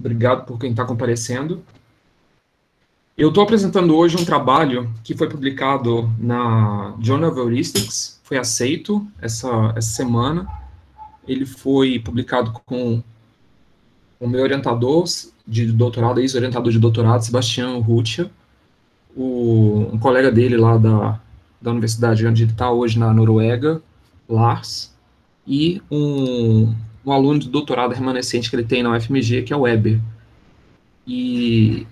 obrigado por quem está comparecendo. Eu estou apresentando hoje um trabalho que foi publicado na Journal of Heuristics, foi aceito essa, essa semana. Ele foi publicado com o meu orientador de doutorado, ex-orientador de doutorado, Sebastião Rutia, um colega dele lá da, da universidade onde ele está hoje, na Noruega, Lars, e um, um aluno de doutorado remanescente que ele tem na UFMG, que é o Weber. E,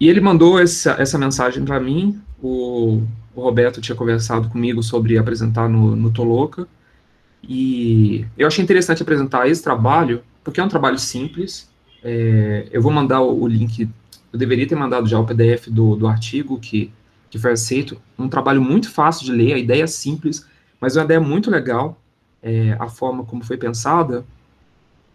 e ele mandou essa, essa mensagem para mim, o, o, Roberto tinha conversado comigo sobre apresentar no, no Toloca, e eu achei interessante apresentar esse trabalho, porque é um trabalho simples, é, eu vou mandar o, o link. Eu deveria ter mandado já o PDF do, do artigo que, que foi aceito. Um trabalho muito fácil de ler, a ideia é simples, mas uma ideia muito legal, é, a forma como foi pensada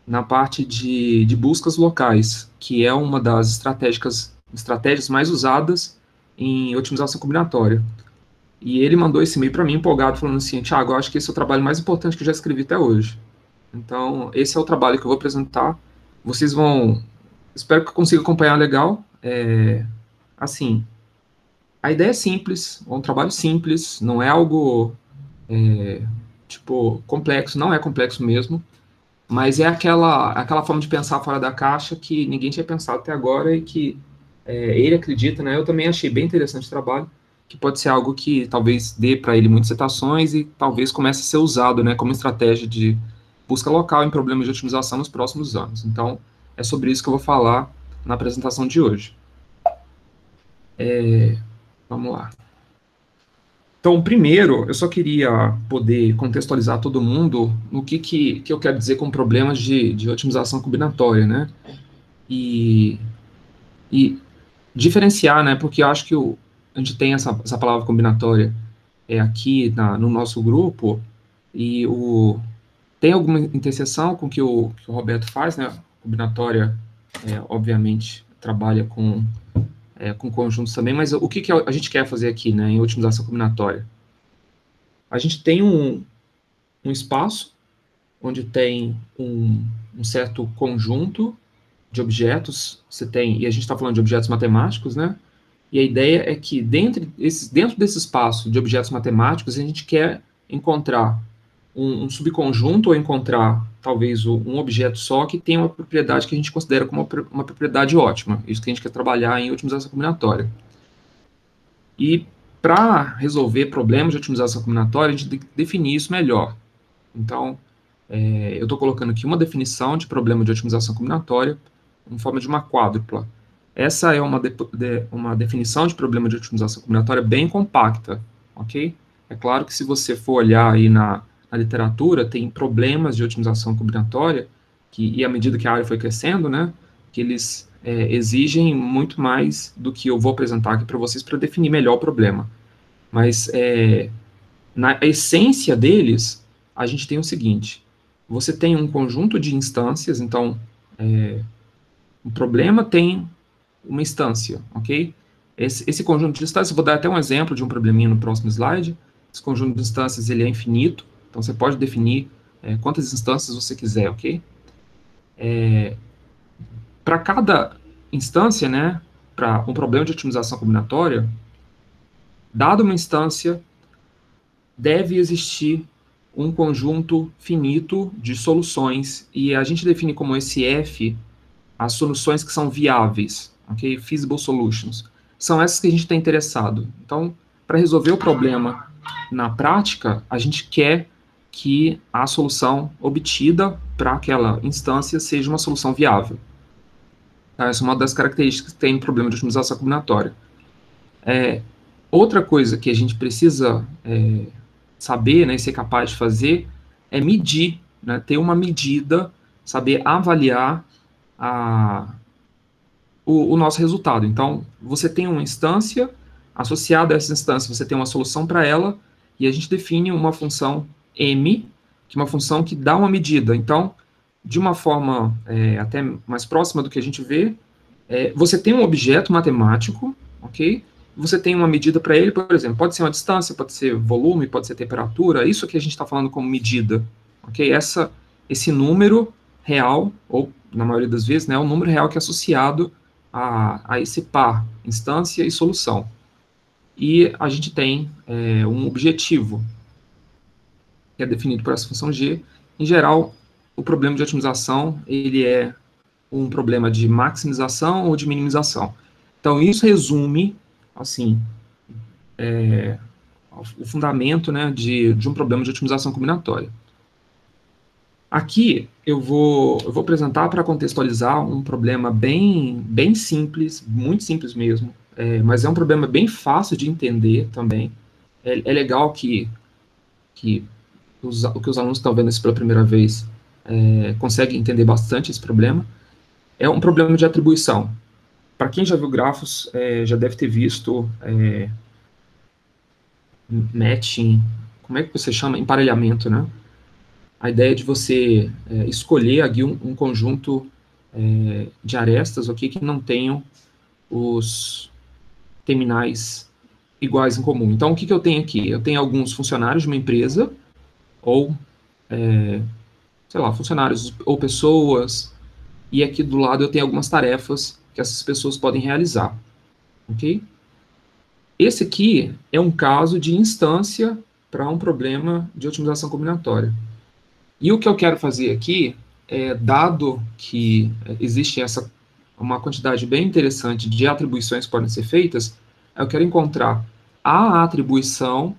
na parte de, de buscas locais, que é uma das estratégicas, estratégias mais usadas em otimização combinatória. E ele mandou esse e-mail para mim empolgado, falando assim: Tiago, acho que esse é o trabalho mais importante que eu já escrevi até hoje. Então, esse é o trabalho que eu vou apresentar. Vocês vão. Espero que consiga acompanhar legal. É, assim, a ideia é simples, é um trabalho simples, não é algo é, tipo complexo, não é complexo mesmo, mas é aquela aquela forma de pensar fora da caixa que ninguém tinha pensado até agora e que é, ele acredita, né? Eu também achei bem interessante o trabalho, que pode ser algo que talvez dê para ele muitas citações e talvez comece a ser usado, né, como estratégia de busca local em problemas de otimização nos próximos anos. Então, é sobre isso que eu vou falar na apresentação de hoje. É, vamos lá. Então, primeiro, eu só queria poder contextualizar todo mundo no que, que, que eu quero dizer com problemas de, de otimização combinatória, né? E, e diferenciar, né? Porque eu acho que o, a gente tem essa, essa palavra combinatória é, aqui na, no nosso grupo e o, tem alguma interseção com que o que o Roberto faz, né? Combinatória é, obviamente, trabalha com, é, com conjuntos também, mas o que, que a gente quer fazer aqui, né, em otimização combinatória? A gente tem um, um espaço onde tem um, um certo conjunto de objetos, você tem, e a gente está falando de objetos matemáticos, né, e a ideia é que dentro, esse, dentro desse espaço de objetos matemáticos, a gente quer encontrar um, um subconjunto ou encontrar talvez um objeto só que tem uma propriedade que a gente considera como uma, uma propriedade ótima. Isso que a gente quer trabalhar em otimização combinatória. E para resolver problemas de otimização combinatória, a gente tem que definir isso melhor. Então, é, eu estou colocando aqui uma definição de problema de otimização combinatória em forma de uma quádrupla. Essa é uma, de, de, uma definição de problema de otimização combinatória bem compacta, ok? É claro que se você for olhar aí na, na literatura tem problemas de otimização combinatória, que, e à medida que a área foi crescendo, né, que eles é, exigem muito mais do que eu vou apresentar aqui para vocês para definir melhor o problema. Mas é, na essência deles, a gente tem o seguinte: você tem um conjunto de instâncias, então é, o problema tem uma instância, ok? Esse, esse conjunto de instâncias, vou dar até um exemplo de um probleminha no próximo slide. Esse conjunto de instâncias ele é infinito, então, você pode definir é, quantas instâncias você quiser, ok? É, para cada instância, né, para um problema de otimização combinatória, dada uma instância, deve existir um conjunto finito de soluções, e a gente define como esse F as soluções que são viáveis, ok? Feasible solutions. São essas que a gente está interessado. Então, para resolver o problema na prática, a gente quer que a solução obtida para aquela instância seja uma solução viável. Tá? Essa é uma das características que tem no problema de otimização combinatória. É, outra coisa que a gente precisa é, saber né, e ser capaz de fazer é medir, né, ter uma medida, saber avaliar a, o, o nosso resultado. Então, você tem uma instância, associada a essa instância, você tem uma solução para ela, e a gente define uma função m, que é uma função que dá uma medida. Então, de uma forma é, até mais próxima do que a gente vê, é, você tem um objeto matemático, ok? Você tem uma medida para ele, por exemplo, pode ser uma distância, pode ser volume, pode ser temperatura, isso que a gente está falando como medida, ok? Essa, esse número real, ou na maioria das vezes, né, é o número real que é associado a, a esse par, instância e solução. E a gente tem é, um objetivo, que é definido por essa função g. Em geral, o problema de otimização, ele é um problema de maximização ou de minimização. Então, isso resume, assim, é, o fundamento né, de, de um problema de otimização combinatória. Aqui eu vou, eu vou apresentar para contextualizar um problema bem, bem simples, muito simples mesmo, é, mas é um problema bem fácil de entender também. É, é legal que, que os, que os alunos estão vendo isso pela primeira vez é, conseguem entender bastante esse problema. É um problema de atribuição. Para quem já viu grafos, é, já deve ter visto é, matching, como é que você chama? Emparelhamento, né? A ideia de você é, escolher aqui um, um conjunto é, de arestas okay, que não tenham os terminais iguais em comum. Então, o que, que eu tenho aqui? Eu tenho alguns funcionários de uma empresa, ou, é, sei lá, funcionários ou pessoas, e aqui do lado eu tenho algumas tarefas que essas pessoas podem realizar, ok? Esse aqui é um caso de instância para um problema de otimização combinatória. E o que eu quero fazer aqui, é, dado que existe essa uma quantidade bem interessante de atribuições que podem ser feitas, eu quero encontrar a atribuição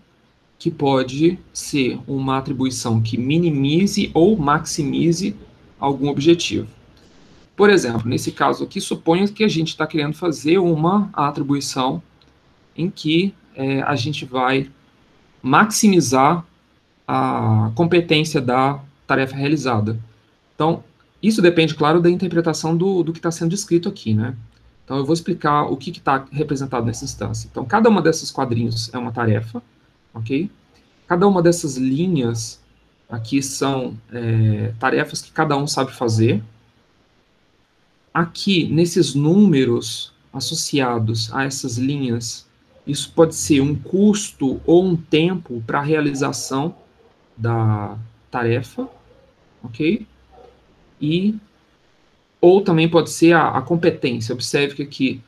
que pode ser uma atribuição que minimize ou maximize algum objetivo. Por exemplo, nesse caso aqui, suponha que a gente está querendo fazer uma atribuição em que é, a gente vai maximizar a competência da tarefa realizada. Então, isso depende, claro, da interpretação do, do que está sendo descrito aqui, né? Então, eu vou explicar o que está representado nessa instância. Então, cada uma desses quadrinhos é uma tarefa, ok? Cada uma dessas linhas aqui são é, tarefas que cada um sabe fazer. Aqui, nesses números associados a essas linhas, isso pode ser um custo ou um tempo para a realização da tarefa, ok? E ou também pode ser a, a competência. Observe que aqui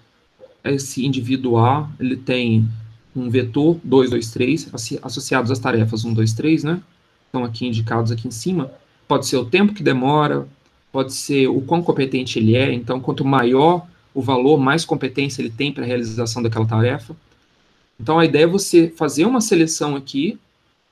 esse indivíduo A, ele tem um vetor 2, 2, 3, associados às tarefas 1, 2, 3, né? Estão aqui indicados aqui em cima. Pode ser o tempo que demora, pode ser o quão competente ele é. Então, quanto maior o valor, mais competência ele tem para a realização daquela tarefa. Então, a ideia é você fazer uma seleção aqui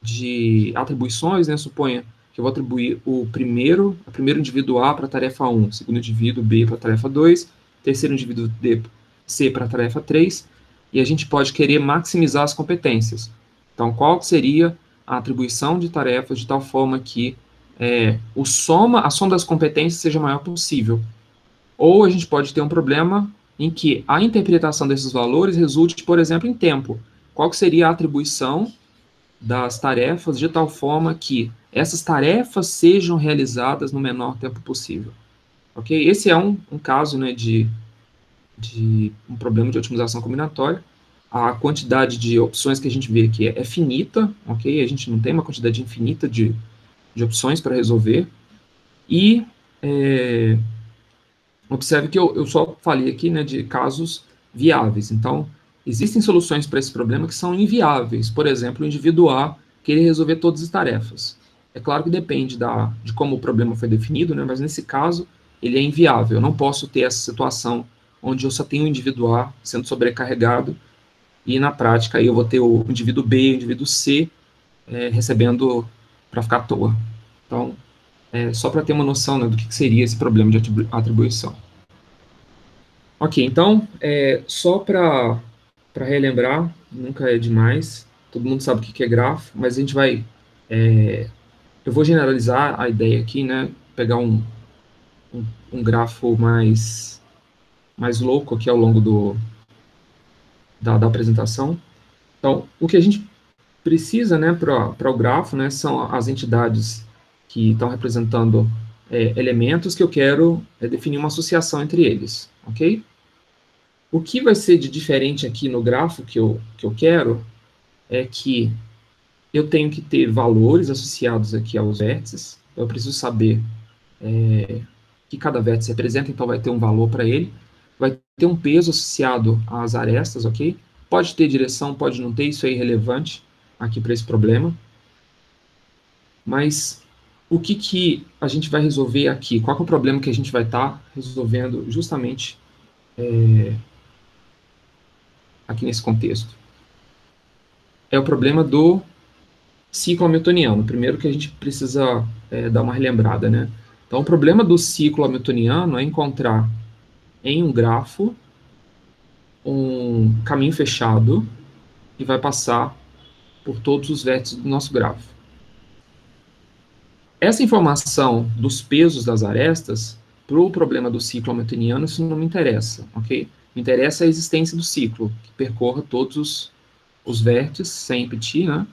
de atribuições, né? Suponha que eu vou atribuir o primeiro, o primeiro indivíduo A para a tarefa 1, segundo indivíduo B para a tarefa 2, terceiro indivíduo D, C para a tarefa 3, e a gente pode querer maximizar as competências. Então, qual seria a atribuição de tarefas de tal forma que é, o soma, a soma das competências seja maior possível. Ou a gente pode ter um problema em que a interpretação desses valores resulte, por exemplo, em tempo. Qual seria a atribuição das tarefas de tal forma que essas tarefas sejam realizadas no menor tempo possível. Ok? Esse é um, um caso né, de, de um problema de otimização combinatória. A quantidade de opções que a gente vê aqui é, finita, ok? A gente não tem uma quantidade infinita de, de opções para resolver. E é, observe que eu, eu só falei aqui né, de casos viáveis. Então, existem soluções para esse problema que são inviáveis. Por exemplo, o indivíduo A querer resolver todas as tarefas. É claro que depende da, de como o problema foi definido, né, mas nesse caso ele é inviável. Eu não posso ter essa situação onde eu só tenho o indivíduo A sendo sobrecarregado e na prática eu vou ter o indivíduo B o indivíduo C é, recebendo para ficar à toa. Então, é, só para ter uma noção né, do que seria esse problema de atribuição. Ok, então, é, só para relembrar, nunca é demais, todo mundo sabe o que é grafo, mas a gente vai eu vou generalizar a ideia aqui, né? Pegar um, um, um grafo mais, mais louco aqui ao longo do, da, da apresentação. Então, o que a gente precisa né, para o grafo né, são as entidades que estão representando é, elementos que eu quero é, definir uma associação entre eles, ok? O que vai ser de diferente aqui no grafo que eu, que eu quero é que eu tenho que ter valores associados aqui aos vértices, eu preciso saber é, que cada vértice representa, então vai ter um valor para ele, ter um peso associado às arestas, ok? Pode ter direção, pode não ter, isso é irrelevante aqui para esse problema. Mas o que, que a gente vai resolver aqui? Qual é o problema que a gente vai estar tá resolvendo justamente é, aqui nesse contexto? É o problema do ciclo hamiltoniano. Primeiro que a gente precisa é, dar uma relembrada, né? Então, o problema do ciclo hamiltoniano é encontrar em um grafo um caminho fechado e vai passar por todos os vértices do nosso grafo. Essa informação dos pesos das arestas, para o problema do ciclo hamiltoniano, isso não me interessa, ok? Me interessa a existência do ciclo, que percorra todos os, os vértices sem repetir, né?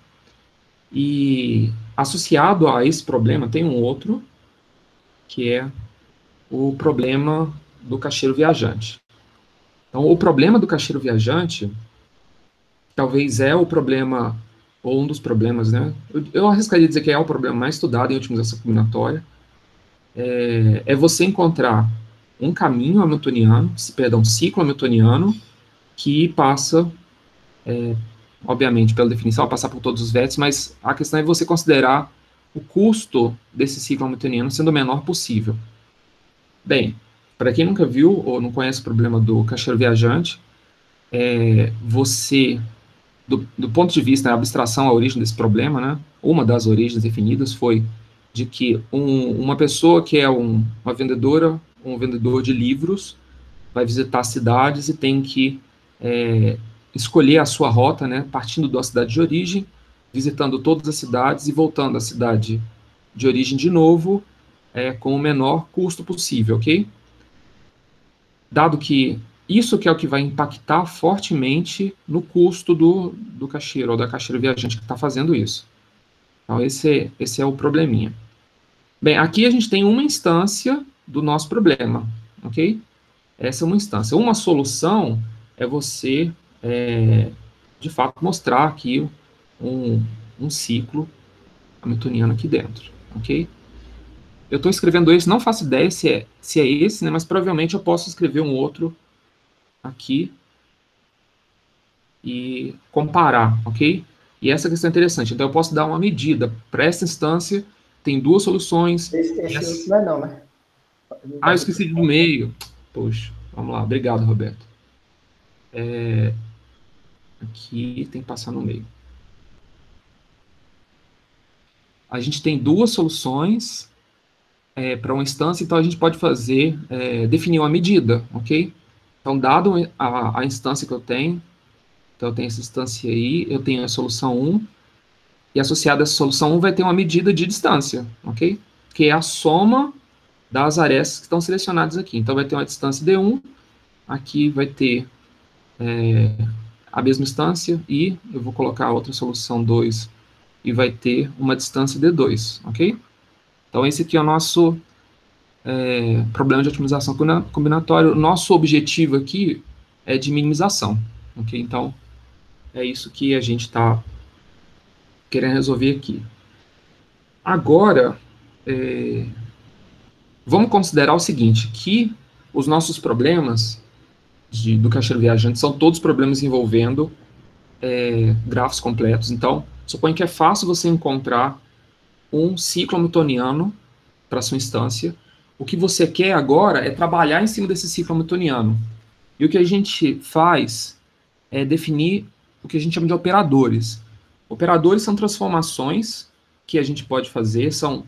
E associado a esse problema tem um outro, que é o problema do caixeiro viajante. Então, o problema do caixeiro viajante talvez é o problema ou um dos problemas, né? Eu, eu arriscaria dizer que é o problema mais estudado em otimização combinatória, é, é você encontrar um caminho hamiltoniano, perdão, ciclo hamiltoniano, que passa, é, obviamente, pela definição, passar por todos os vértices, mas a questão é você considerar o custo desse ciclo hamiltoniano sendo o menor possível. Bem, para quem nunca viu ou não conhece o problema do caixeiro viajante, é, você do, do ponto de vista da abstração, a origem desse problema, né, uma das origens definidas foi de que um, uma pessoa que é um, uma vendedora, um vendedor de livros, vai visitar cidades e tem que é, escolher a sua rota, né, partindo da cidade de origem, visitando todas as cidades e voltando à cidade de origem de novo, é, com o menor custo possível, ok? Dado que isso que é o que vai impactar fortemente no custo do, do caixeiro ou da caixeira viajante que está fazendo isso. Então, esse, esse é o probleminha. Bem, aqui a gente tem uma instância do nosso problema, ok? Essa é uma instância. Uma solução é você, é, de fato, mostrar aqui um, um ciclo hamiltoniano aqui dentro, ok? Eu estou escrevendo esse, não faço ideia se é, se é esse, né, mas provavelmente eu posso escrever um outro aqui e comparar, ok? E essa questão é interessante. Então, eu posso dar uma medida. Para essa instância, tem duas soluções. Esse, esse não é não, né? Ah, eu esqueci do meio. Poxa, vamos lá. Obrigado, Roberto. É... Aqui tem que passar no meio. A gente tem duas soluções é, para uma instância, então a gente pode fazer, é, definir uma medida, ok? Então, dado a, a, instância que eu tenho, então eu tenho essa instância aí, eu tenho a solução 1, e associada a essa solução 1 vai ter uma medida de distância, ok? Que é a soma das arestas que estão selecionadas aqui. Então, vai ter uma distância D1, aqui vai ter é, a mesma distância, e eu vou colocar outra solução 2, e vai ter uma distância D2, ok? Então, esse aqui é o nosso é, problema de otimização combinatória. Nosso objetivo aqui é de minimização, ok? Então, é isso que a gente está querendo resolver aqui. Agora, é, vamos considerar o seguinte, que os nossos problemas de, do caixeiro viajante são todos problemas envolvendo é, grafos completos. Então, suponha que é fácil você encontrar um ciclo hamiltoniano para sua instância o que você quer agora é trabalhar em cima desse ciclo hamiltoniano. E o que a gente faz é definir o que a gente chama de operadores. Operadores são transformações que a gente pode fazer, são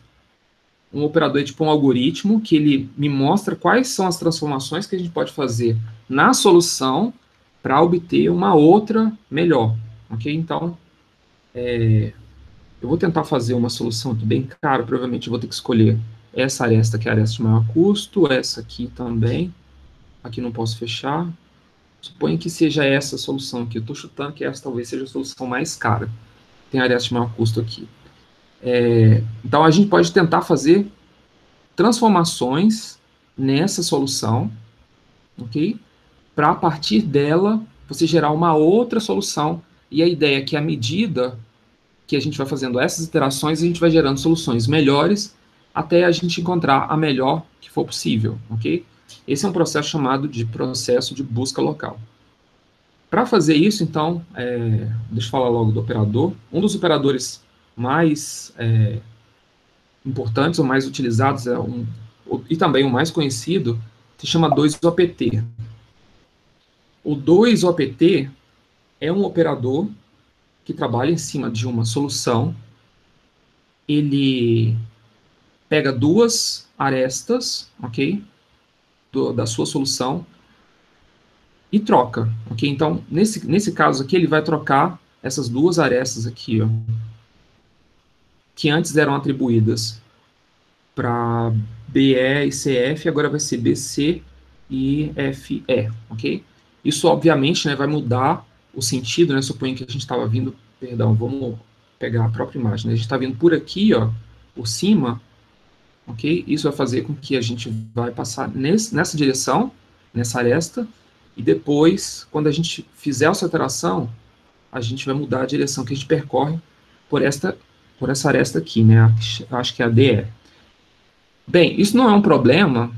um operador é tipo um algoritmo que ele me mostra quais são as transformações que a gente pode fazer na solução para obter uma outra melhor, ok? Então, é, eu vou tentar fazer uma solução aqui bem cara, provavelmente eu vou ter que escolher essa aresta que é a aresta de maior custo, essa aqui também, aqui não posso fechar. Suponho que seja essa a solução aqui. Eu estou chutando que essa talvez seja a solução mais cara. Tem aresta de maior custo aqui. É, então, a gente pode tentar fazer transformações nessa solução, ok? Para, a partir dela, você gerar uma outra solução. E a ideia é que, à medida que a gente vai fazendo essas iterações, a gente vai gerando soluções melhores até a gente encontrar a melhor que for possível, ok? Esse é um processo chamado de processo de busca local. Para fazer isso, então, é, deixa eu falar logo do operador. Um dos operadores mais é, importantes ou mais utilizados é um, e também o mais conhecido se chama 2-OPT. O 2-OPT é um operador que trabalha em cima de uma solução. Ele pega duas arestas, ok? Do, da sua solução e troca, ok? Então, nesse, nesse caso aqui, ele vai trocar essas duas arestas aqui, ó, que antes eram atribuídas para BE e CF, agora vai ser BC e FE, ok? Isso, obviamente, né, vai mudar o sentido, né? Suponho que a gente estava vindo, perdão, vamos pegar a própria imagem, né? A gente está vindo por aqui, ó, por cima, ok? Isso vai fazer com que a gente vai passar nesse, nessa direção, nessa aresta, e depois, quando a gente fizer essa alteração, a gente vai mudar a direção que a gente percorre por esta, por essa aresta aqui, né? Acho que é a DE. Bem, isso não é um problema,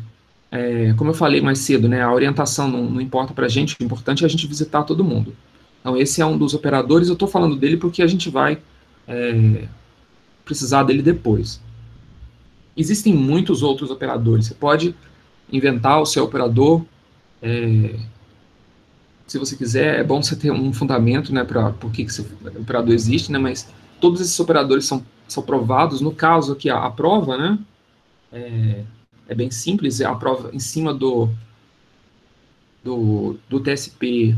é, como eu falei mais cedo, né? A orientação não, não importa para a gente, o importante é a gente visitar todo mundo. Então, esse é um dos operadores, eu estou falando dele porque a gente vai é, precisar dele depois. Existem muitos outros operadores. Você pode inventar o seu operador é, se você quiser, é bom você ter um fundamento, né, para por que esse operador existe, né, mas todos esses operadores são, são provados. No caso aqui, a, a prova, né, é, é, bem simples, é a prova em cima do, do, do TSP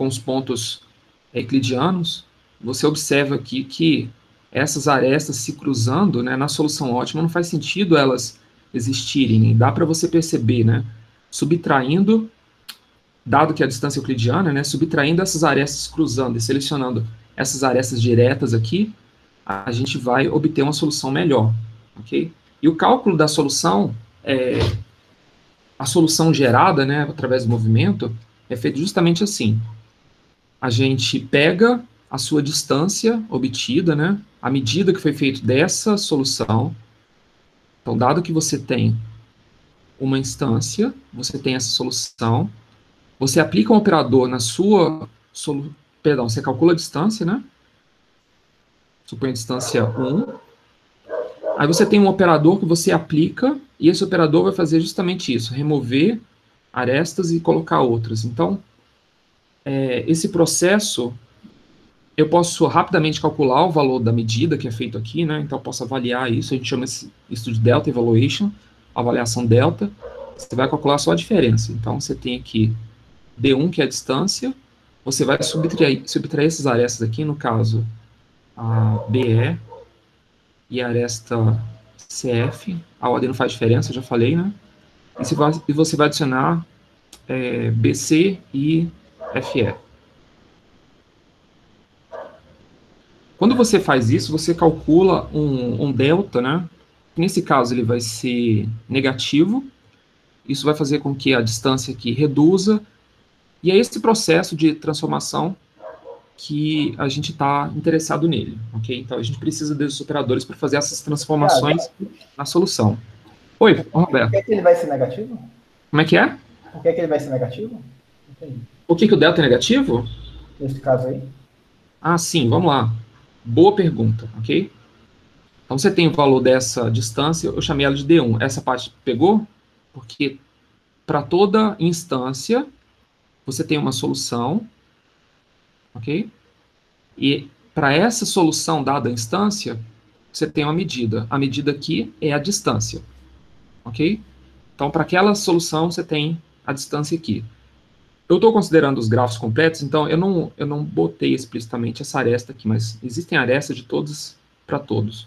com os pontos euclidianos, você observa aqui que essas arestas se cruzando, né, na solução ótima, não faz sentido elas existirem, dá para você perceber, né, subtraindo dado que a distância euclidiana, né, subtraindo essas arestas cruzando e selecionando essas arestas diretas aqui, a gente vai obter uma solução melhor, ok? E o cálculo da solução, é, a solução gerada, né, através do movimento, é feito justamente assim. A gente pega a sua distância obtida, né, a medida que foi feita dessa solução. Então, dado que você tem uma instância, você tem essa solução, você aplica um operador na sua. Solu, perdão, você calcula a distância, né? Suponha a distância 1. Aí você tem um operador que você aplica, e esse operador vai fazer justamente isso: remover arestas e colocar outras. Então, é, esse processo, eu posso rapidamente calcular o valor da medida que é feito aqui, né? Então, eu posso avaliar isso, a gente chama isso de delta evaluation, avaliação delta. Você vai calcular só a diferença. Então, você tem aqui D1, que é a distância, você vai subtrair, subtrair essas arestas aqui, no caso, a BE e a aresta CF, a ordem não faz diferença, já falei, né? E você vai, e você vai adicionar é, BC e FE. Quando você faz isso, você calcula um, um delta, né? Nesse caso, ele vai ser negativo. Isso vai fazer com que a distância aqui reduza e é esse processo de transformação que a gente está interessado nele, ok? Então a gente precisa desses operadores para fazer essas transformações na solução. Oi, Roberto. Por que, que, ele vai ser negativo? Como é que é? Por que, que ele vai ser negativo? Entendi. Por que, que o delta é negativo? Nesse caso aí. Ah, sim, vamos lá. Boa pergunta, ok? Então você tem o valor dessa distância, eu chamei ela de D1. Essa parte pegou? Porque para toda instância você tem uma solução, ok? E para essa solução dada a instância, você tem uma medida. A medida aqui é a distância, ok? Então, para aquela solução, você tem a distância aqui. Eu estou considerando os grafos completos, então eu não, eu não botei explicitamente essa aresta aqui, mas existem arestas de todos para todos.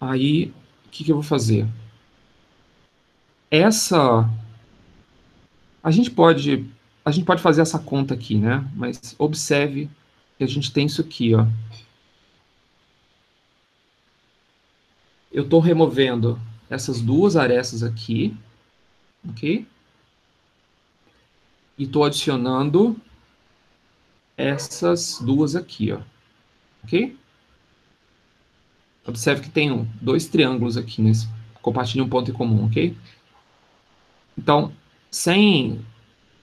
Aí, o que, que eu vou fazer? Essa a gente pode a gente pode fazer essa conta aqui, né? Mas observe que a gente tem isso aqui, ó. Eu estou removendo essas duas arestas aqui, ok? E estou adicionando essas duas aqui, ó. Ok? Observe que tem dois triângulos aqui nesse compartilham um ponto em comum, ok? Então, sem,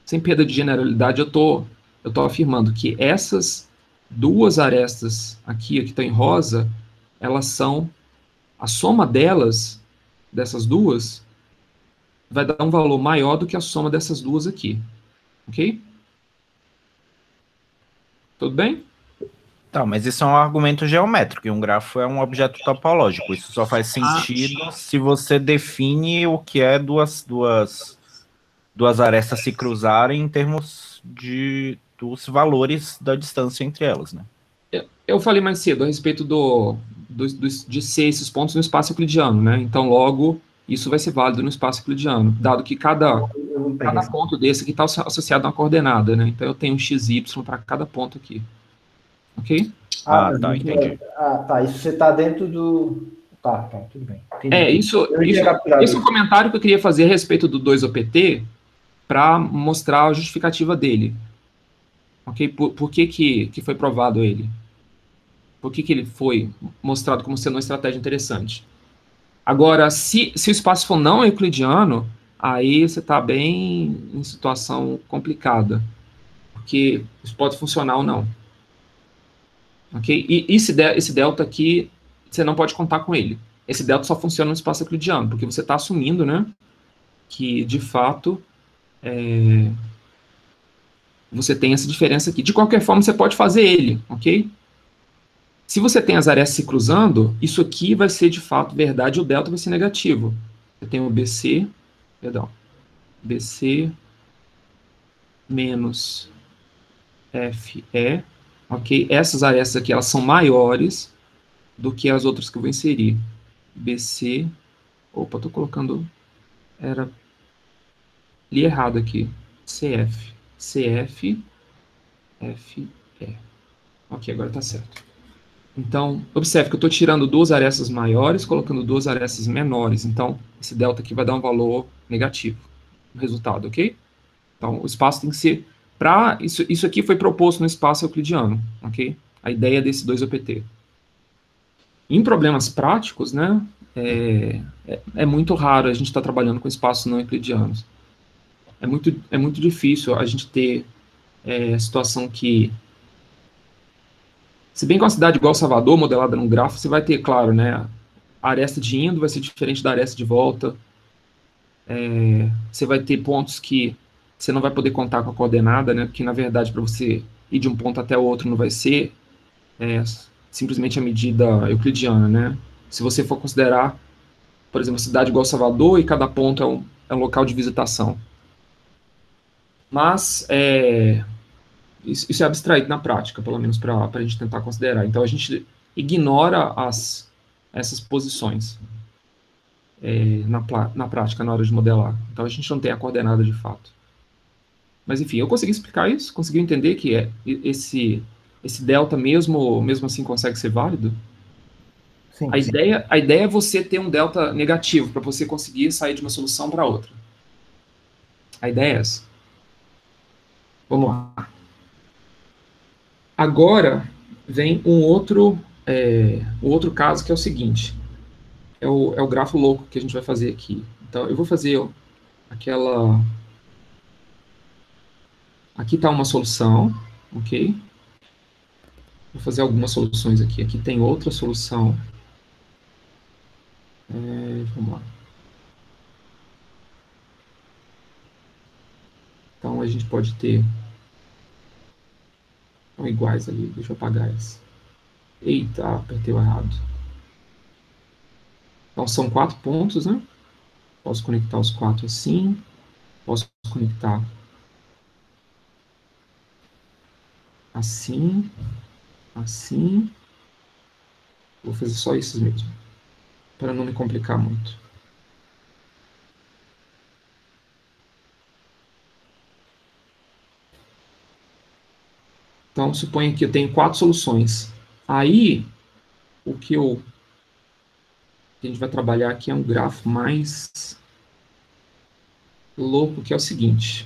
sem perda de generalidade, eu tô, eu tô afirmando que essas duas arestas aqui, que estão em rosa, elas são, a soma delas, dessas duas, vai dar um valor maior do que a soma dessas duas aqui, ok? Tudo bem? Tá, mas isso é um argumento geométrico, e um grafo é um objeto topológico. Isso só faz ah, sentido ah. se você define o que é duas, duas, duas arestas se cruzarem em termos de dos valores da distância entre elas, né? Eu falei mais cedo a respeito do, do, do, de ser esses pontos no espaço euclidiano, né? Então, logo, isso vai ser válido no espaço euclidiano, dado que cada, cada ponto desse aqui está associado a uma coordenada, né? Então, eu tenho um xy para cada ponto aqui. Ok? Ah, ah tá, entendi. Ah, tá. Isso você está dentro do. Tá, tá, tudo bem. Entendi. É, isso, isso, esse é um comentário que eu queria fazer a respeito do 2OPT para mostrar a justificativa dele. Ok? Por, por que, que, que foi provado ele? Por que, que ele foi mostrado como sendo uma estratégia interessante? Agora, se, se o espaço for não euclidiano, aí você está bem em situação complicada. Porque isso pode funcionar ou não. Ok? E esse, esse delta aqui, você não pode contar com ele. Esse delta só funciona no espaço euclidiano, porque você está assumindo, né, que de fato é, você tem essa diferença aqui. De qualquer forma, você pode fazer ele, ok? Se você tem as arestas se cruzando, isso aqui vai ser de fato verdade o delta vai ser negativo. Eu tenho o BC, perdão, BC menos FE ok? Essas arestas aqui, elas são maiores do que as outras que eu vou inserir. BC, opa, estou colocando, era, li errado aqui, CF, CF, FE. Ok, agora está certo. Então, observe que eu estou tirando duas arestas maiores, colocando duas arestas menores. Então, esse delta aqui vai dar um valor negativo no resultado, ok? Então, o espaço tem que ser para isso, isso aqui foi proposto no espaço euclidiano, ok? A ideia desse 2OPT. Em problemas práticos, né, é, é, é muito raro a gente estar tá trabalhando com espaços não euclidianos. É muito, é muito difícil a gente ter é, situação que, se bem que uma cidade igual Salvador, modelada num grafo, você vai ter, claro, né, a aresta de indo vai ser diferente da aresta de volta. É, você vai ter pontos que você não vai poder contar com a coordenada, né? Porque, na verdade, para você ir de um ponto até o outro não vai ser é, simplesmente a medida euclidiana, né? Se você for considerar, por exemplo, cidade igual Salvador e cada ponto é um, é um local de visitação. Mas é, isso, isso, é abstraído na prática, pelo menos para a gente tentar considerar. Então, a gente ignora as, essas posições é, na, na prática, na hora de modelar. Então, a gente não tem a coordenada de fato. Mas enfim, eu consegui explicar isso, consegui entender que é, esse, esse delta mesmo, mesmo assim consegue ser válido? Sim, a, sim. Ideia, a ideia é você ter um delta negativo para você conseguir sair de uma solução para outra. A ideia é essa. Vamos lá. Agora vem um outro, é, um outro caso que é o seguinte. É o, é o grafo louco que a gente vai fazer aqui. Então, eu vou fazer aquela Aqui está uma solução, ok? Vou fazer algumas soluções aqui. Aqui tem outra solução. É, vamos lá. Então, a gente pode ter... São iguais ali. Deixa eu apagar essa. Eita, apertei o errado. Então, são quatro pontos, né? Posso conectar os quatro assim. Posso conectar assim, assim. Vou fazer só isso mesmo, para não me complicar muito. Então, suponha que eu tenho quatro soluções. Aí, o que eu a gente vai trabalhar aqui é um grafo mais louco, que é o seguinte.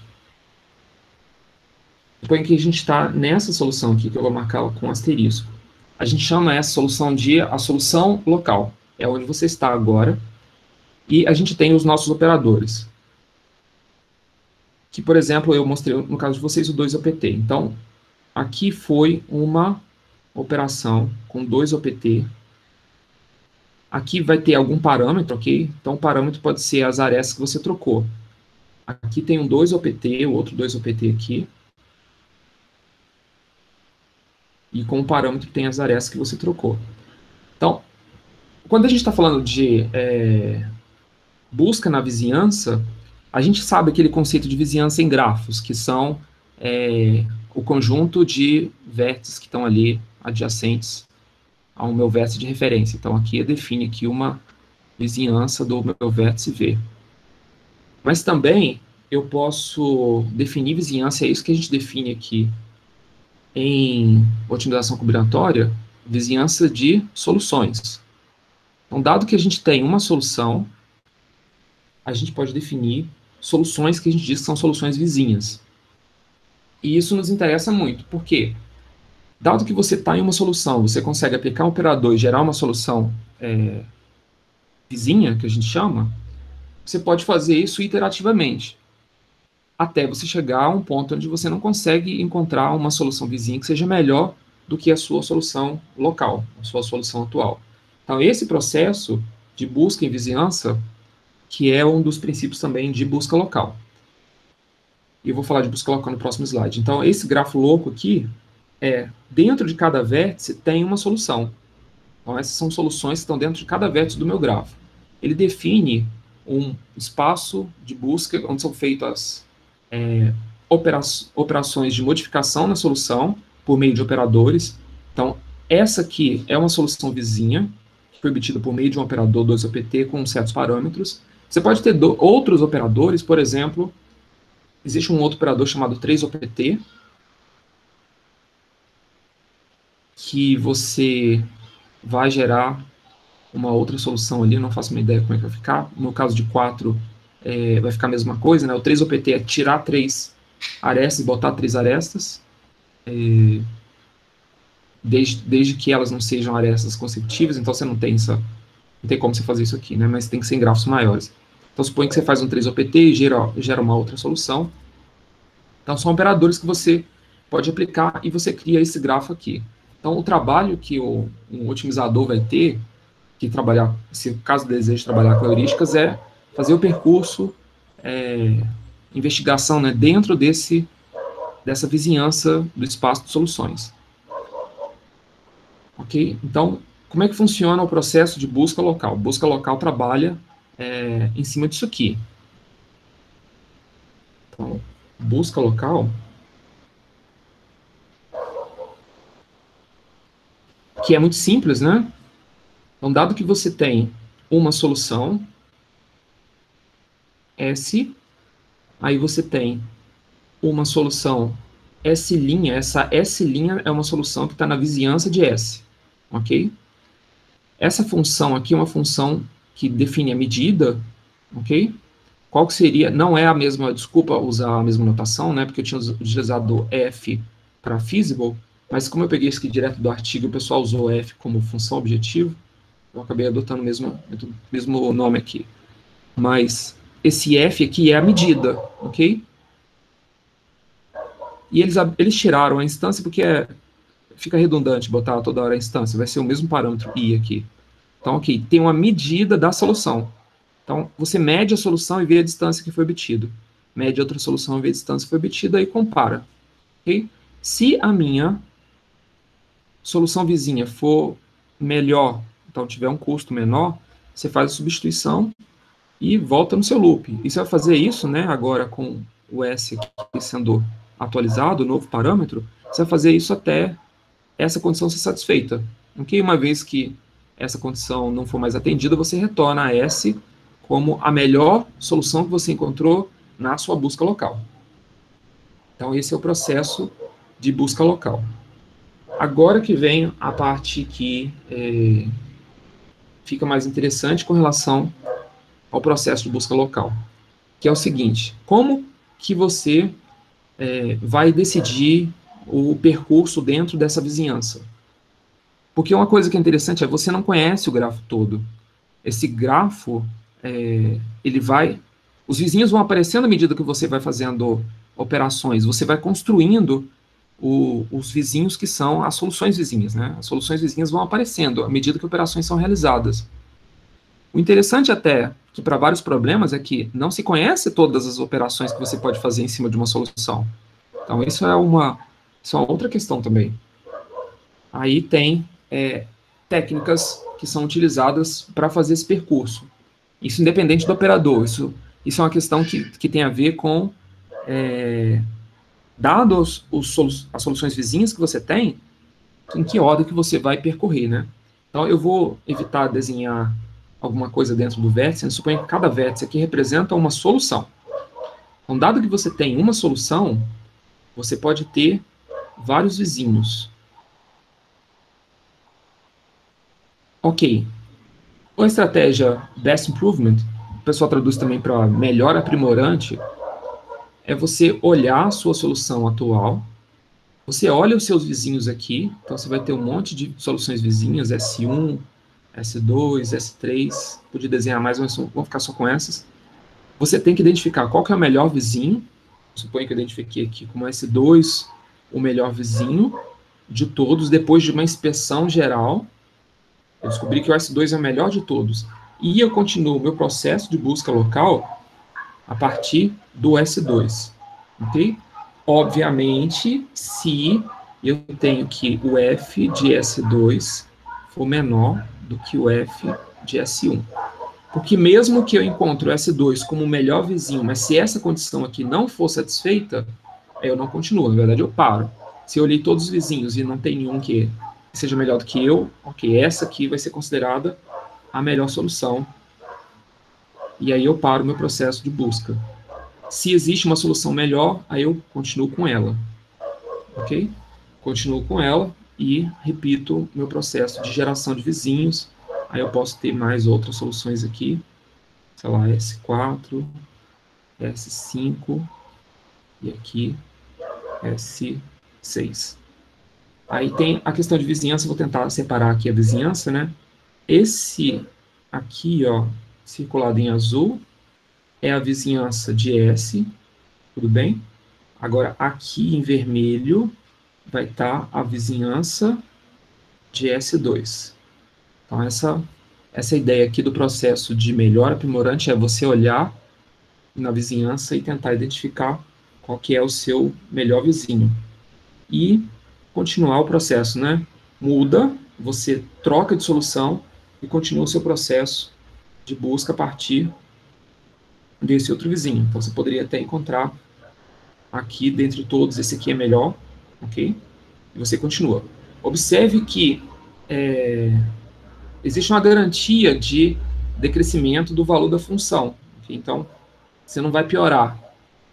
Suponha que a gente está nessa solução aqui, que eu vou marcar com asterisco. a gente chama essa solução de a solução local. É onde você está agora. E a gente tem os nossos operadores. Que, por exemplo, eu mostrei no caso de vocês o 2OPT. Então, aqui foi uma operação com 2OPT. Aqui vai ter algum parâmetro, ok? Então, o parâmetro pode ser as arestas que você trocou. Aqui tem um 2OPT, o outro 2OPT aqui. E com o parâmetro tem as arestas que você trocou. Então, quando a gente está falando de é, busca na vizinhança, a gente sabe aquele conceito de vizinhança em grafos, que são é, o conjunto de vértices que estão ali adjacentes ao meu vértice de referência. Então, aqui define aqui uma vizinhança do meu vértice V. Mas também eu posso definir vizinhança, é isso que a gente define aqui em otimização combinatória, vizinhança de soluções. Então, dado que a gente tem uma solução, a gente pode definir soluções que a gente diz que são soluções vizinhas. E isso nos interessa muito, porque dado que você está em uma solução, você consegue aplicar um operador e gerar uma solução é, vizinha, que a gente chama, você pode fazer isso iterativamente, até você chegar a um ponto onde você não consegue encontrar uma solução vizinha que seja melhor do que a sua solução local, a sua solução atual. Então, esse processo de busca em vizinhança, que é um dos princípios também de busca local. E vou falar de busca local no próximo slide. Então, esse grafo louco aqui é, dentro de cada vértice tem uma solução. Então, essas são soluções que estão dentro de cada vértice do meu grafo. Ele define um espaço de busca onde são feitas é, opera operações de modificação na solução por meio de operadores. Então, essa aqui é uma solução vizinha, obtida por meio de um operador 2OPT com certos parâmetros. Você pode ter outros operadores, por exemplo, existe um outro operador chamado 3OPT, que você vai gerar uma outra solução ali, não faço uma ideia como é que vai ficar. No caso de 4, é, vai ficar a mesma coisa, né? O 3OPT é tirar três arestas botar três arestas, é, desde, desde que elas não sejam arestas consecutivas, então você não tem essa, não tem como você fazer isso aqui, né? Mas tem que ser em grafos maiores. Então suponha que você faz um 3OPT e gera, gera uma outra solução. Então são operadores que você pode aplicar e você cria esse grafo aqui. Então o trabalho que o, um otimizador vai ter que trabalhar, se caso deseje trabalhar com heurísticas, é fazer o percurso, é, investigação né, dentro desse, dessa vizinhança do espaço de soluções. Ok? Então, como é que funciona o processo de busca local? Busca local trabalha é, em cima disso aqui. Então, busca local que é muito simples, né? Então, dado que você tem uma solução, S, aí você tem uma solução S', essa S' é uma solução que está na vizinhança de S, ok? Essa função aqui é uma função que define a medida, ok? Qual que seria, não é a mesma, desculpa usar a mesma notação, né, porque eu tinha utilizado F para feasible, mas como eu peguei isso aqui direto do artigo, o pessoal usou F como função objetivo, eu acabei adotando o mesmo, mesmo nome aqui. Mas esse F aqui é a medida, ok? E eles, eles tiraram a instância porque é, fica redundante botar toda hora a instância, vai ser o mesmo parâmetro I aqui. Então, ok, tem uma medida da solução. Então, você mede a solução e vê a distância que foi obtida. Mede outra solução e vê a distância que foi obtida e compara. Ok? Se a minha solução vizinha for melhor então tiver um custo menor, você faz a substituição e volta no seu loop. E você vai fazer isso, né, agora com o S aqui sendo atualizado, o novo parâmetro, você vai fazer isso até essa condição ser satisfeita. Ok? Uma vez que essa condição não for mais atendida, você retorna a S como a melhor solução que você encontrou na sua busca local. Então, esse é o processo de busca local. Agora que vem a parte que é, fica mais interessante com relação ao processo de busca local, que é o seguinte: como que você é, vai decidir o percurso dentro dessa vizinhança? Porque uma coisa que é interessante é você não conhece o grafo todo. Esse grafo, é, ele vai. Os vizinhos vão aparecendo à medida que você vai fazendo operações. Você vai construindo o, os vizinhos que são as soluções vizinhas, né? As soluções vizinhas vão aparecendo à medida que operações são realizadas. O interessante até que para vários problemas é que não se conhece todas as operações que você pode fazer em cima de uma solução. Então isso é uma, isso é uma outra questão também. Aí tem é, técnicas que são utilizadas para fazer esse percurso. Isso independente do operador. Isso, isso é uma questão que, que tem a ver com é, dados os, as soluções vizinhas que você tem, em que ordem que você vai percorrer, né? Então, eu vou evitar desenhar alguma coisa dentro do vértice, né? suponha que cada vértice aqui representa uma solução. Então, dado que você tem uma solução, você pode ter vários vizinhos. Ok. A estratégia Best Improvement, o pessoal traduz também para melhor aprimorante, é você olhar a sua solução atual, você olha os seus vizinhos aqui, então você vai ter um monte de soluções vizinhas, S1, S2, S3, podia desenhar mais, mas vamos ficar só com essas. Você tem que identificar qual que é o melhor vizinho, suponho que eu identifiquei aqui como S2, o melhor vizinho de todos, depois de uma inspeção geral, eu descobri que o S2 é o melhor de todos. E eu continuo o meu processo de busca local a partir do S2, ok? Obviamente, se eu tenho que o F de S2 for menor do que o F de S1. Porque mesmo que eu encontre o S2 como o melhor vizinho, mas se essa condição aqui não for satisfeita, eu não continuo, na verdade eu paro. Se eu olhei todos os vizinhos e não tem nenhum que seja melhor do que eu, ok, essa aqui vai ser considerada a melhor solução e aí eu paro o meu processo de busca. Se existe uma solução melhor, aí eu continuo com ela. Ok? Continuo com ela e repito meu processo de geração de vizinhos. Aí eu posso ter mais outras soluções aqui. Sei lá, S4, S5 e aqui S6. Aí tem a questão de vizinhança, vou tentar separar aqui a vizinhança, né? Esse aqui, ó, circulado em azul, é a vizinhança de S, tudo bem? Agora, aqui em vermelho, vai estar tá a vizinhança de S2. Então, essa, essa ideia aqui do processo de melhor aprimorante é você olhar na vizinhança e tentar identificar qual que é o seu melhor vizinho. E continuar o processo, né? Muda, você troca de solução e continua o seu processo de busca a partir desse outro vizinho. Então, você poderia até encontrar aqui, dentre todos, esse aqui é melhor, ok? E você continua. Observe que é, existe uma garantia de decrescimento do valor da função. Okay? Então, você não vai piorar.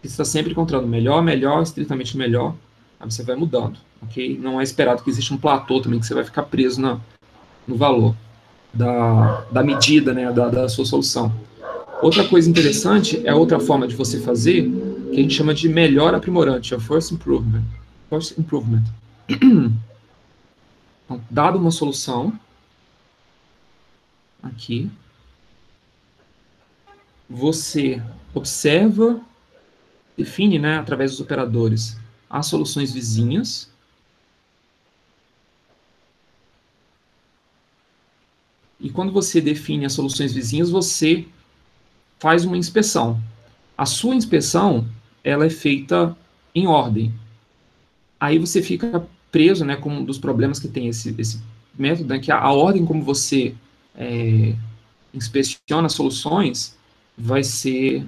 Você está sempre encontrando melhor, melhor, estritamente melhor. Aí você vai mudando, ok? Não é esperado que exista um platô também, que você vai ficar preso na, no valor da, da medida né, da, da sua solução. Outra coisa interessante é outra forma de você fazer, que a gente chama de melhor aprimorante, é first improvement. First improvement. Então, dado uma solução, aqui, você observa, define, né, através dos operadores, as soluções vizinhas, E quando você define as soluções vizinhas, você faz uma inspeção. A sua inspeção, ela é feita em ordem. Aí você fica preso, né, com um dos problemas que tem esse, esse método, né, que a, a ordem como você é, inspeciona soluções vai ser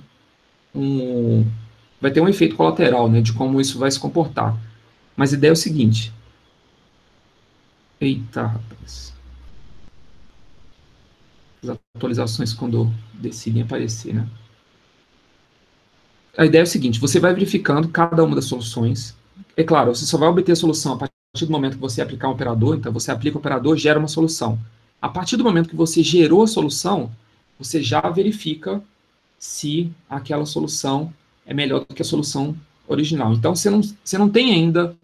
um vai ter um efeito colateral, né, de como isso vai se comportar. Mas a ideia é o seguinte. Eita, rapaz atualizações quando decidem aparecer, né? A ideia é o seguinte, você vai verificando cada uma das soluções. É claro, você só vai obter a solução a partir do momento que você aplicar um operador, então você aplica o operador, gera uma solução. A partir do momento que você gerou a solução, você já verifica se aquela solução é melhor do que a solução original. Então, você não, você não tem ainda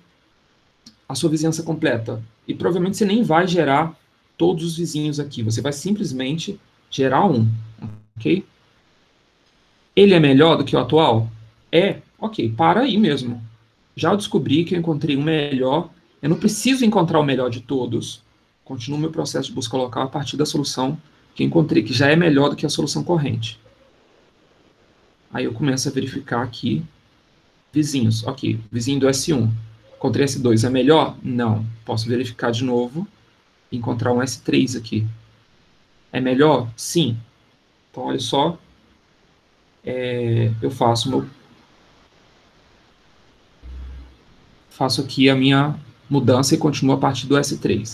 a sua vizinhança completa. e provavelmente você nem vai gerar todos os vizinhos aqui. Você vai simplesmente gerar um, ok? Ele é melhor do que o atual? É, ok, para aí mesmo. Já descobri que eu encontrei um melhor. Eu não preciso encontrar o melhor de todos. Continuo meu processo de busca local a partir da solução que encontrei, que já é melhor do que a solução corrente. Aí eu começo a verificar aqui vizinhos. Ok, vizinho do S1. Encontrei S2, é melhor? Não. Posso verificar de novo e encontrar um S3 aqui. É melhor? Sim. Então, olha só. É, eu faço meu faço aqui a minha mudança e continuo a partir do S3.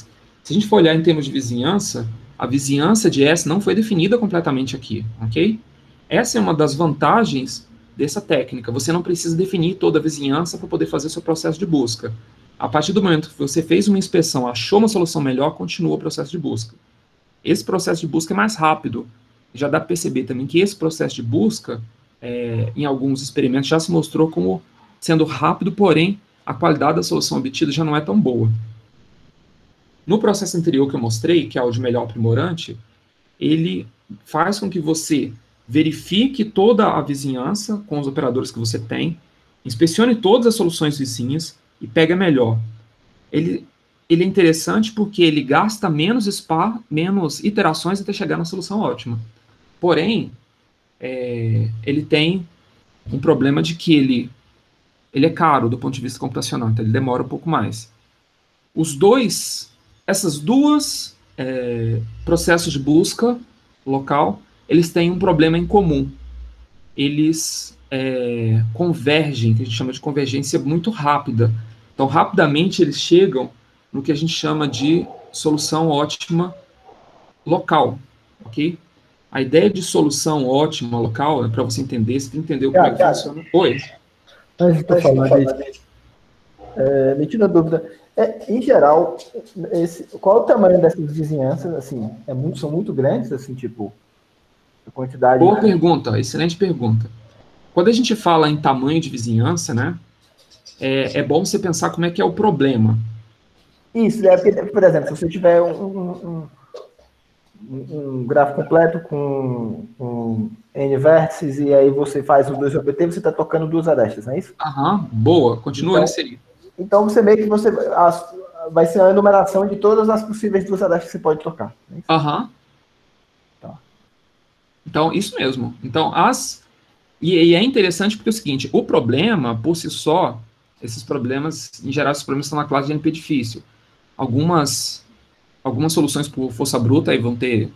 Se a gente for olhar em termos de vizinhança, a vizinhança de S não foi definida completamente aqui, ok? Essa é uma das vantagens dessa técnica. Você não precisa definir toda a vizinhança para poder fazer seu processo de busca. A partir do momento que você fez uma inspeção, achou uma solução melhor, continua o processo de busca. Esse processo de busca é mais rápido. Já dá para perceber também que esse processo de busca, é, em alguns experimentos, já se mostrou como sendo rápido, porém a qualidade da solução obtida já não é tão boa. No processo anterior que eu mostrei, que é o de melhor aprimorante, ele faz com que você verifique toda a vizinhança com os operadores que você tem, inspecione todas as soluções vizinhas e pegue a melhor. Ele, ele é interessante porque ele gasta menos spa, menos iterações até chegar na solução ótima. Porém, é, ele tem um problema de que ele ele é caro do ponto de vista computacional, então ele demora um pouco mais. Os dois, essas duas é, processos de busca local, eles têm um problema em comum. Eles é, convergem, que a gente chama de convergência muito rápida. Então, rapidamente eles chegam no que a gente chama de solução ótima local, ok? A ideia de solução ótima local, é para você entender, você tem que entender como é que funciona. Oi. Antes de falar disso, é, me tira a dúvida. É, em geral, esse, qual é o tamanho dessas vizinhanças? Assim, é muito, são muito grandes, assim, tipo, a quantidade. Boa de... pergunta, excelente pergunta. Quando a gente fala em tamanho de vizinhança, né, é, é bom você pensar como é que é o problema. Isso, é porque, por exemplo, se você tiver um, um, um gráfico completo com, com N vértices e aí você faz os dois OPT, você está tocando duas arestas, não é isso? Aham, boa, continua então, inserir. Então você meio que você as, vai ser a enumeração de todas as possíveis duas arestas que você pode tocar. É Aham. Tá. Então, isso mesmo. Então, as. E, e, é interessante porque é o seguinte: o problema, por si só, esses problemas, em geral, esses problemas estão na classe de NP difícil. Algumas algumas soluções por força bruta aí vão ter,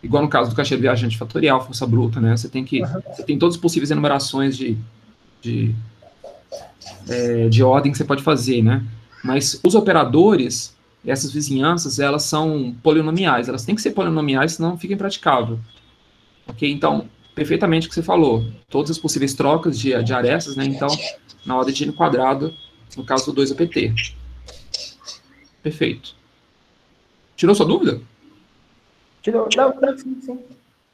igual no caso do caixeiro viajante fatorial, força bruta, né? Você tem que, você tem todas as possíveis enumerações de, de, é, de ordem que você pode fazer, né? Mas os operadores, essas vizinhanças, elas são polinomiais, elas têm que ser polinomiais, senão fica impraticável. Ok? Então, perfeitamente o que você falou, todas as possíveis trocas de, de arestas, né? Então, na ordem de n quadrado, no caso do 2-APT. Perfeito. Tirou sua dúvida? Tirou, não, não, sim, sim.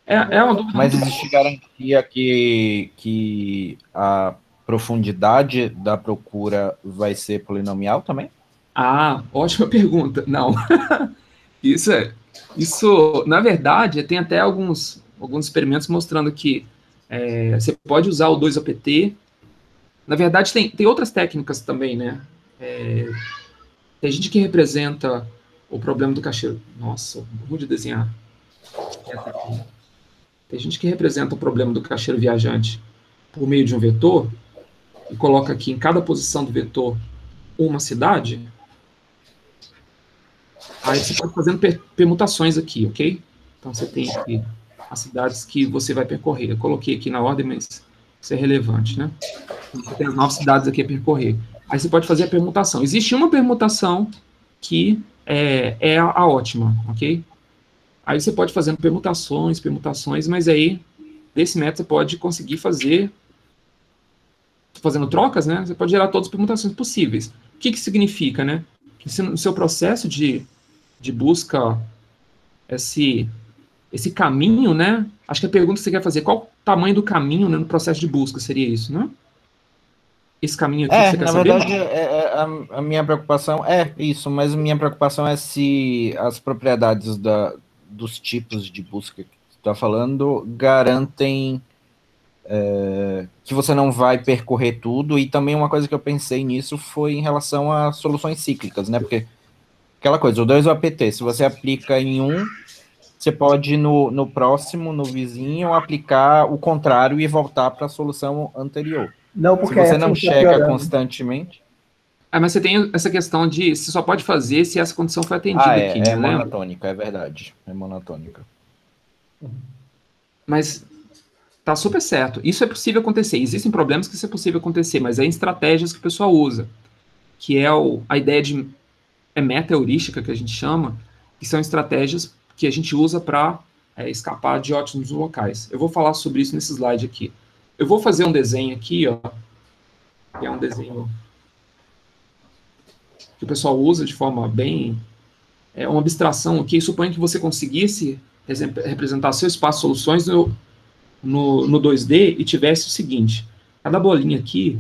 É, é uma dúvida. Mas existe garantia que, que a profundidade da procura vai ser polinomial também? Ah, ótima pergunta. Não. isso é. Isso, na verdade, tem até alguns, alguns experimentos mostrando que é, você pode usar o 2-APT. Na verdade, tem, tem outras técnicas também, né? É, tem gente que representa o problema do caixeiro. Nossa, ruim de desenhar. Tem gente que representa o problema do caixeiro viajante por meio de um vetor e coloca aqui em cada posição do vetor uma cidade. Aí você pode fazendo permutações aqui, ok? Então você tem aqui as cidades que você vai percorrer. Eu coloquei aqui na ordem, mas isso é relevante, né? Você tem as nove cidades aqui a percorrer. Aí você pode fazer a permutação. Existe uma permutação que é, é a, ótima, ok? Aí você pode fazer permutações, permutações, mas aí, desse método, você pode conseguir fazer, fazendo trocas, né? Você pode gerar todas as permutações possíveis. O que que significa, né? Que se no seu processo de, de busca, esse, esse caminho, né? Acho que a pergunta que você quer fazer, qual o tamanho do caminho né, no processo de busca seria isso, né? Esse caminho aqui é, que você quer na saber? verdade, é, é, a, a, minha preocupação é isso, mas a minha preocupação é se as propriedades da, dos tipos de busca que você está falando garantem é, que você não vai percorrer tudo, e também uma coisa que eu pensei nisso foi em relação a soluções cíclicas, né? Porque aquela coisa, o 2OPT, se você aplica em um, você pode no, no próximo, no vizinho, aplicar o contrário e voltar para a solução anterior. Não, porque se você não checa constantemente. Ah, mas você tem essa questão de você só pode fazer se essa condição foi atendida ah, é, aqui, é né? monotônica, é verdade. É monotônica. Mas tá super certo. Isso é possível acontecer. Existem problemas que isso é possível acontecer, mas é em estratégias que o pessoal usa, que é o, a ideia de é meta-heurística que a gente chama, que são estratégias que a gente usa para é, escapar de ótimos locais. Eu vou falar sobre isso nesse slide aqui. Eu vou fazer um desenho aqui, ó, que é um desenho que o pessoal usa de forma bem. É uma abstração aqui. Suponha que você conseguisse representar seu espaço soluções no, no, no 2D e tivesse o seguinte: cada bolinha aqui,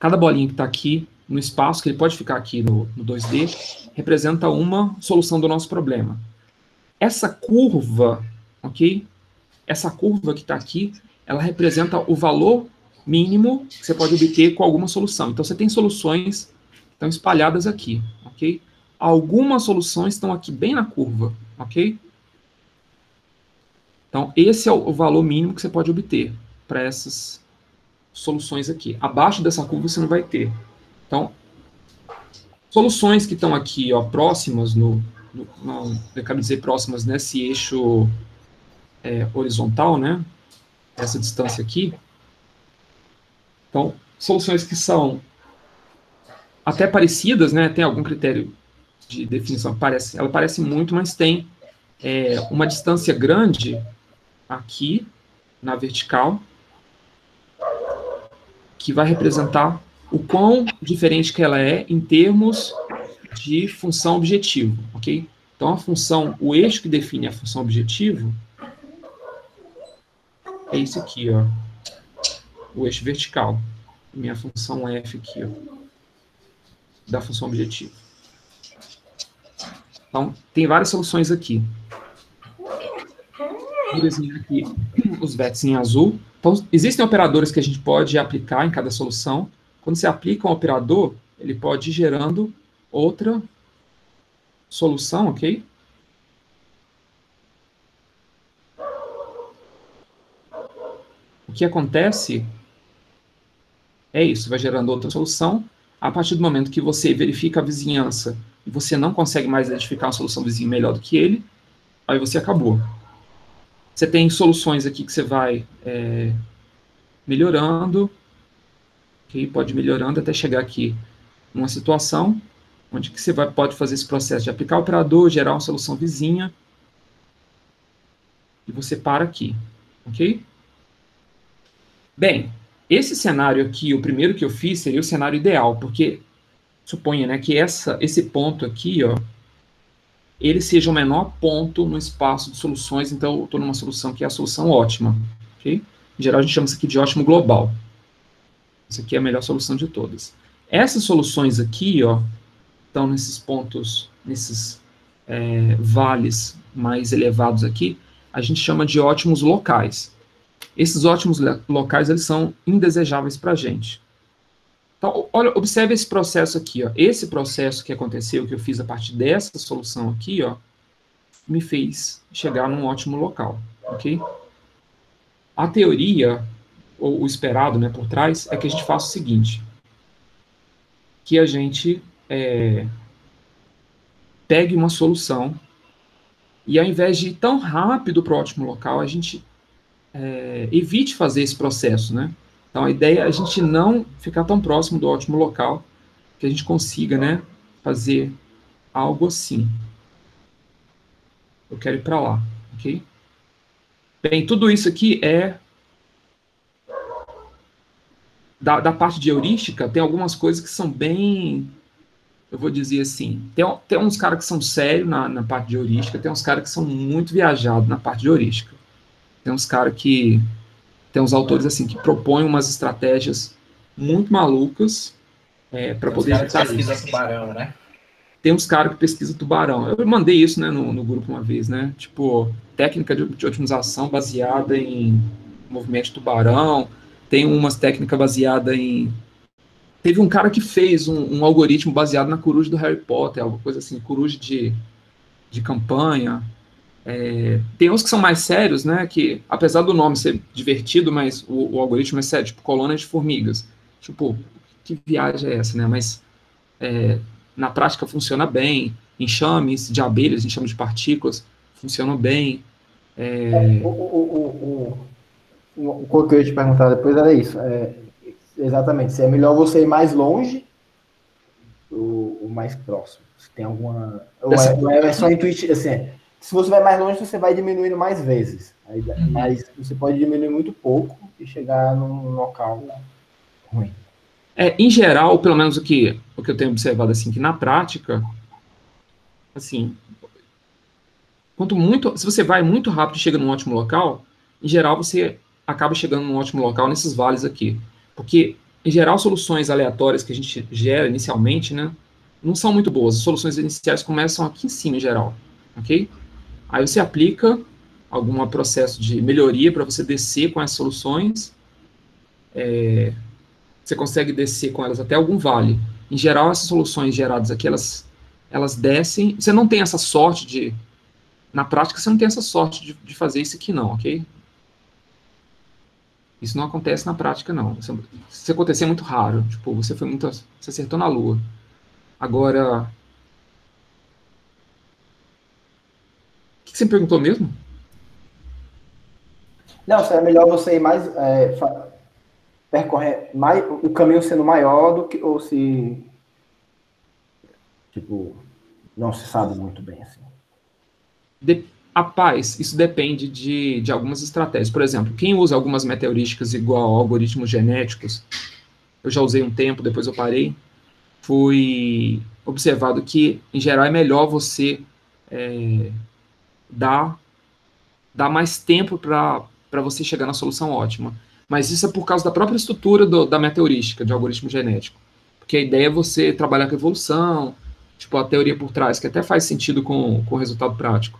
cada bolinha que está aqui no espaço, que ele pode ficar aqui no, no 2D, representa uma solução do nosso problema. Essa curva, ok? Essa curva que está aqui, ela representa o valor mínimo que você pode obter com alguma solução. Então, você tem soluções que estão espalhadas aqui, ok? Algumas soluções estão aqui bem na curva, ok? Então, esse é o valor mínimo que você pode obter para essas soluções aqui. Abaixo dessa curva você não vai ter. Então, soluções que estão aqui, ó, próximas no, no não, eu quero dizer próximas nesse eixo é, horizontal, né? Essa distância aqui. Então, soluções que são até parecidas, né? Tem algum critério de definição? Parece, ela parece muito, mas tem é, uma distância grande aqui na vertical que vai representar o quão diferente que ela é em termos de função objetivo, ok? Então, a função, o eixo que define a função objetivo é esse aqui, ó. O eixo vertical. Minha função f aqui, ó. Da função objetivo. Então, tem várias soluções aqui. Vou desenhar aqui os vértices em azul. Então, existem operadores que a gente pode aplicar em cada solução. Quando você aplica um operador, ele pode ir gerando outra solução, ok? O que acontece é isso, vai gerando outra solução. A partir do momento que você verifica a vizinhança e você não consegue mais identificar uma solução vizinha melhor do que ele, aí você acabou. Você tem soluções aqui que você vai é, melhorando, okay? pode ir melhorando até chegar aqui numa situação onde que você vai, pode fazer esse processo de aplicar o operador, gerar uma solução vizinha, e você para aqui, ok? Bem, esse cenário aqui, o primeiro que eu fiz, seria o cenário ideal, porque suponha né, que essa, esse ponto aqui, ó, ele seja o menor ponto no espaço de soluções, então eu estou numa solução que é a solução ótima. Okay? Em geral, a gente chama isso aqui de ótimo global. Isso aqui é a melhor solução de todas. Essas soluções aqui, ó, estão nesses pontos, nesses é, vales mais elevados aqui, a gente chama de ótimos locais. Esses ótimos locais, eles são indesejáveis para a gente. Então, olha, observe esse processo aqui, ó. Esse processo que aconteceu, que eu fiz a partir dessa solução aqui, ó, me fez chegar num ótimo local, ok? A teoria, ou o esperado, né, por trás, é que a gente faça o seguinte, que a gente é, pegue uma solução e ao invés de ir tão rápido para o ótimo local, a gente é, evite fazer esse processo, né? Então, a ideia é a gente não ficar tão próximo do ótimo local, que a gente consiga, né, fazer algo assim. Eu quero ir para lá, ok? Bem, tudo isso aqui é da, da, parte de heurística, tem algumas coisas que são bem, eu vou dizer assim, tem, tem uns caras que são sérios na, na parte de heurística, tem uns caras que são muito viajados na parte de heurística. Tem uns caras que Tem uns autores assim que propõem umas estratégias muito malucas é, para poder evitar pesquisa tubarão, né? Tem uns caras que pesquisam tubarão. Eu mandei isso né, no, no grupo uma vez, né? Tipo, técnica de, de otimização baseada em movimento de tubarão. Tem umas técnicas baseadas em Teve um cara que fez um, um, algoritmo baseado na coruja do Harry Potter, alguma coisa assim, coruja de, de campanha. É, tem uns que são mais sérios, né? Que apesar do nome ser divertido, mas o, o algoritmo é sério, tipo colônia de formigas. Tipo, que viagem é essa, né? Mas é, na prática funciona bem. Enxames de abelhas, enxames de partículas, funcionam bem. É... O, o, o, o, que eu ia te perguntar depois era isso. É, exatamente, se é melhor você ir mais longe ou, ou mais próximo. Se tem alguma. Ou é, é, só intuitivo, assim, se você vai mais longe, você vai diminuindo mais vezes. Aí, uhum. Mas você pode diminuir muito pouco e chegar num local ruim. É, em geral, pelo menos o que, o que eu tenho observado, assim, que na prática, assim, quanto muito, se você vai muito rápido e chega num ótimo local, em geral você acaba chegando num ótimo local nesses vales aqui. Porque, em geral, soluções aleatórias que a gente gera inicialmente, né, não são muito boas. As soluções iniciais começam aqui em cima, em geral, ok? Aí você aplica algum processo de melhoria para você descer com as soluções, é, você consegue descer com elas até algum vale. Em geral, essas soluções geradas aqui, elas, elas descem. Você não tem essa sorte de. Na prática, você não tem essa sorte de, de fazer isso aqui, não, ok? Isso não acontece na prática, não. Se, acontecer, é muito raro. Tipo, você foi muito. Você acertou na lua. Agora. Que você perguntou mesmo? Não, é melhor você ir mais. É, percorrer mais, o caminho sendo maior do que. Ou se. Tipo. Não se sabe muito bem assim. De, a paz, isso depende de, de algumas estratégias. Por exemplo, quem usa algumas meteorísticas igual a algoritmos genéticos, eu já usei um tempo, depois eu parei, foi observado que, em geral, é melhor você é, dar, dar mais tempo para você chegar na solução ótima. Mas isso é por causa da própria estrutura do, da meteorística, de algoritmo genético. Porque a ideia é você trabalhar com evolução, tipo, a teoria por trás, que até faz sentido com, com o resultado prático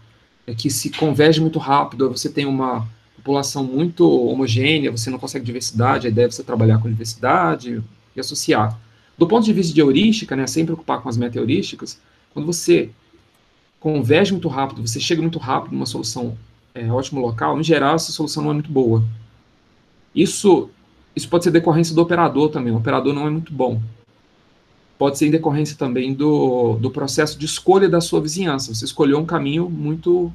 é que se converge muito rápido, você tem uma população muito homogênea, você não consegue diversidade, a ideia é você trabalhar com diversidade e associar. Do ponto de vista de heurística, né, sem preocupar com as meta-heurísticas, quando você converge muito rápido, você chega muito rápido numa solução é, ótimo local, em geral, essa solução não é muito boa. Isso, isso pode ser decorrência do operador também, o operador não é muito bom pode ser em decorrência também do, do processo de escolha da sua vizinhança. Você escolheu um caminho muito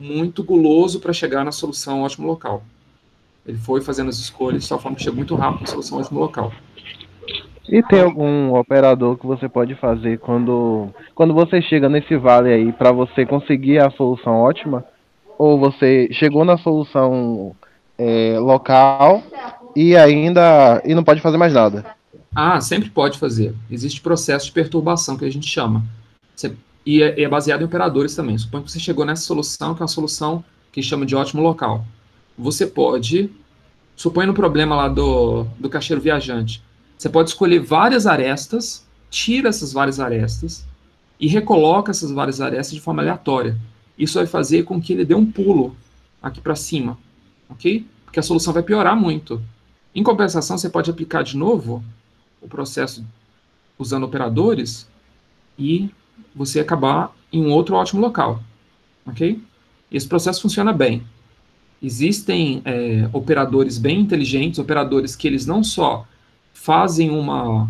muito guloso para chegar na solução ótimo local. Ele foi fazendo as escolhas de tal forma que chegou muito rápido na solução ótimo local. E tem algum operador que você pode fazer quando, quando você chega nesse vale aí para você conseguir a solução ótima? Ou você chegou na solução é, local e ainda e não pode fazer mais nada? Ah, sempre pode fazer. Existe processo de perturbação que a gente chama. Você, e é, é, baseado em operadores também. Suponha que você chegou nessa solução, que é uma solução que chama de ótimo local. Você pode, suponha no problema lá do, do caixeiro viajante, você pode escolher várias arestas, tira essas várias arestas e recoloca essas várias arestas de forma aleatória. Isso vai fazer com que ele dê um pulo aqui para cima, ok? Porque a solução vai piorar muito. Em compensação, você pode aplicar de novo o processo usando operadores e você acabar em um outro ótimo local, ok? Esse processo funciona bem. Existem é, operadores bem inteligentes, operadores que eles não só fazem uma,